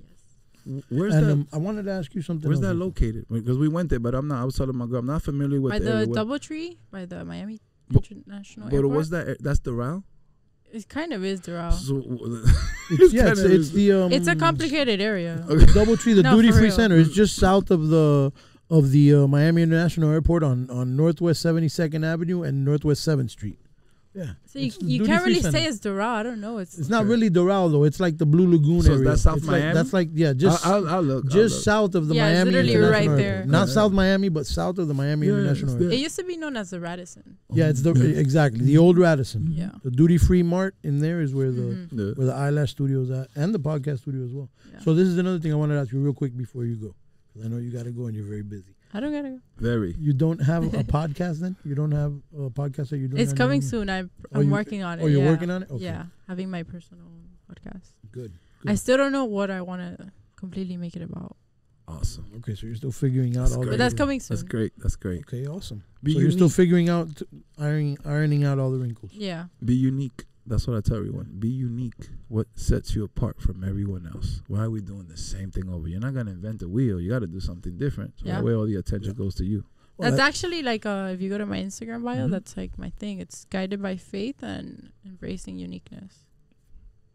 W- Where's and that? um, I wanted to ask you something. Where's that real located? Because we went there, but I'm not. I was telling my girl, I'm not familiar with by the, the DoubleTree, by the Miami But- International But Airport. what's that? That's the route. It kind of is Doral. So, It's, yeah, it's, it's the um, it's a complicated area. Double Tree, the No, duty free real. center. It's just south of the of the uh, Miami International Airport on on Northwest Seventy Second Avenue and Northwest Seventh Street. Yeah, So you, It's the you can't really center. say it's Doral. I don't know. It's, It's not Okay. really Doral though. It's like the Blue Lagoon So is area. that South It's like- Miami? that's like yeah, just I'll, I'll look. I'll just look. south of the Yeah, it's Miami literally International right Airport. there. Not Yeah. South Miami, but south of the Miami Yeah, International it's Airport. it used to be known as the Radisson. Yeah, it's the Yeah. exactly the old Radisson. Yeah. The duty free mart in there is where the Mhm. Yeah. where the eyelash studio is at, and the podcast studio as well. Yeah. So this is another thing I wanted to ask you real quick before you go, because I know you got to go and you're very busy. I don't gotta go. Very. You don't have a podcast then? You don't have a podcast that you're doing? It's coming soon. I'm Oh, I'm you- working on it. Oh, you're yeah. working on it? Okay. Yeah, having my personal podcast. Good. I still don't know what I want to completely make it about, Awesome. Okay, so you're still figuring out That's all great. but that's coming soon. That's great. That's great. Okay, awesome. Be so unique. you're still figuring out, ironing, ironing out all the wrinkles. Yeah, Be unique. That's what I tell everyone. Be unique. What sets you apart from everyone else? Why are we doing the same thing over? You're not gonna invent a wheel. You got to do something different. So Yeah. that way, all the attention goes to you. Well, that's that- actually like uh, if you go to my Instagram bio, Mhm. that's like my thing. It's guided by faith and embracing uniqueness.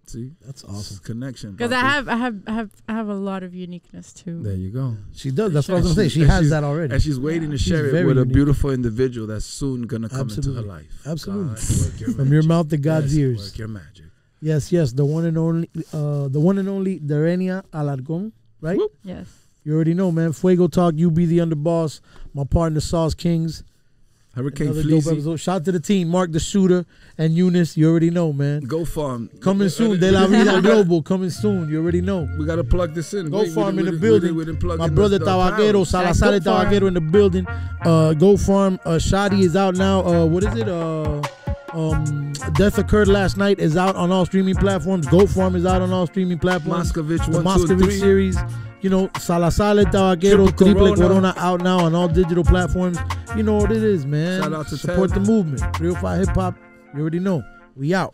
See, that's awesome. connection. Because I have, I have, I have, I have a lot of uniqueness too. There you go. She does. That's what I was gonna say. She has that already. And she's waiting Yeah. to share She's it very with a beautiful individual that's soon gonna come Absolutely. into her life. Absolutely. God, your From your mouth to God's Yes, ears. Work your magic. Yes, yes. The one and only, uh, the one and only Darenia Alarcon, right? Whoop. Yes. You already know, man. Fuego Talk. You be the underboss. My partner, Sauce Kings. Hurricane Another dope episode. Shout out to the team, Mark the Shooter and Eunice. You already know, man. Go farm. Coming soon. De La Vida Global. Coming soon. You already know. We gotta plug this in. Go We- we farm in the building. we My brother the- the pounds. Salazar Go Farm. In the building. Uh, Go Farm. Uh, Shadi is out now. Uh, what is it? Uh, um, Death Occurred Last Night is out on all streaming platforms. Go Farm is out on all streaming platforms. Moscovich the one, two, and Moscovich three. series. You know, Salazar Tabaquero, Triple Triple Corona. Corona out now on all digital platforms. You know what it is, man. Shout out to Support Ted. the movement. 305 Hip Hop. You already know. We out.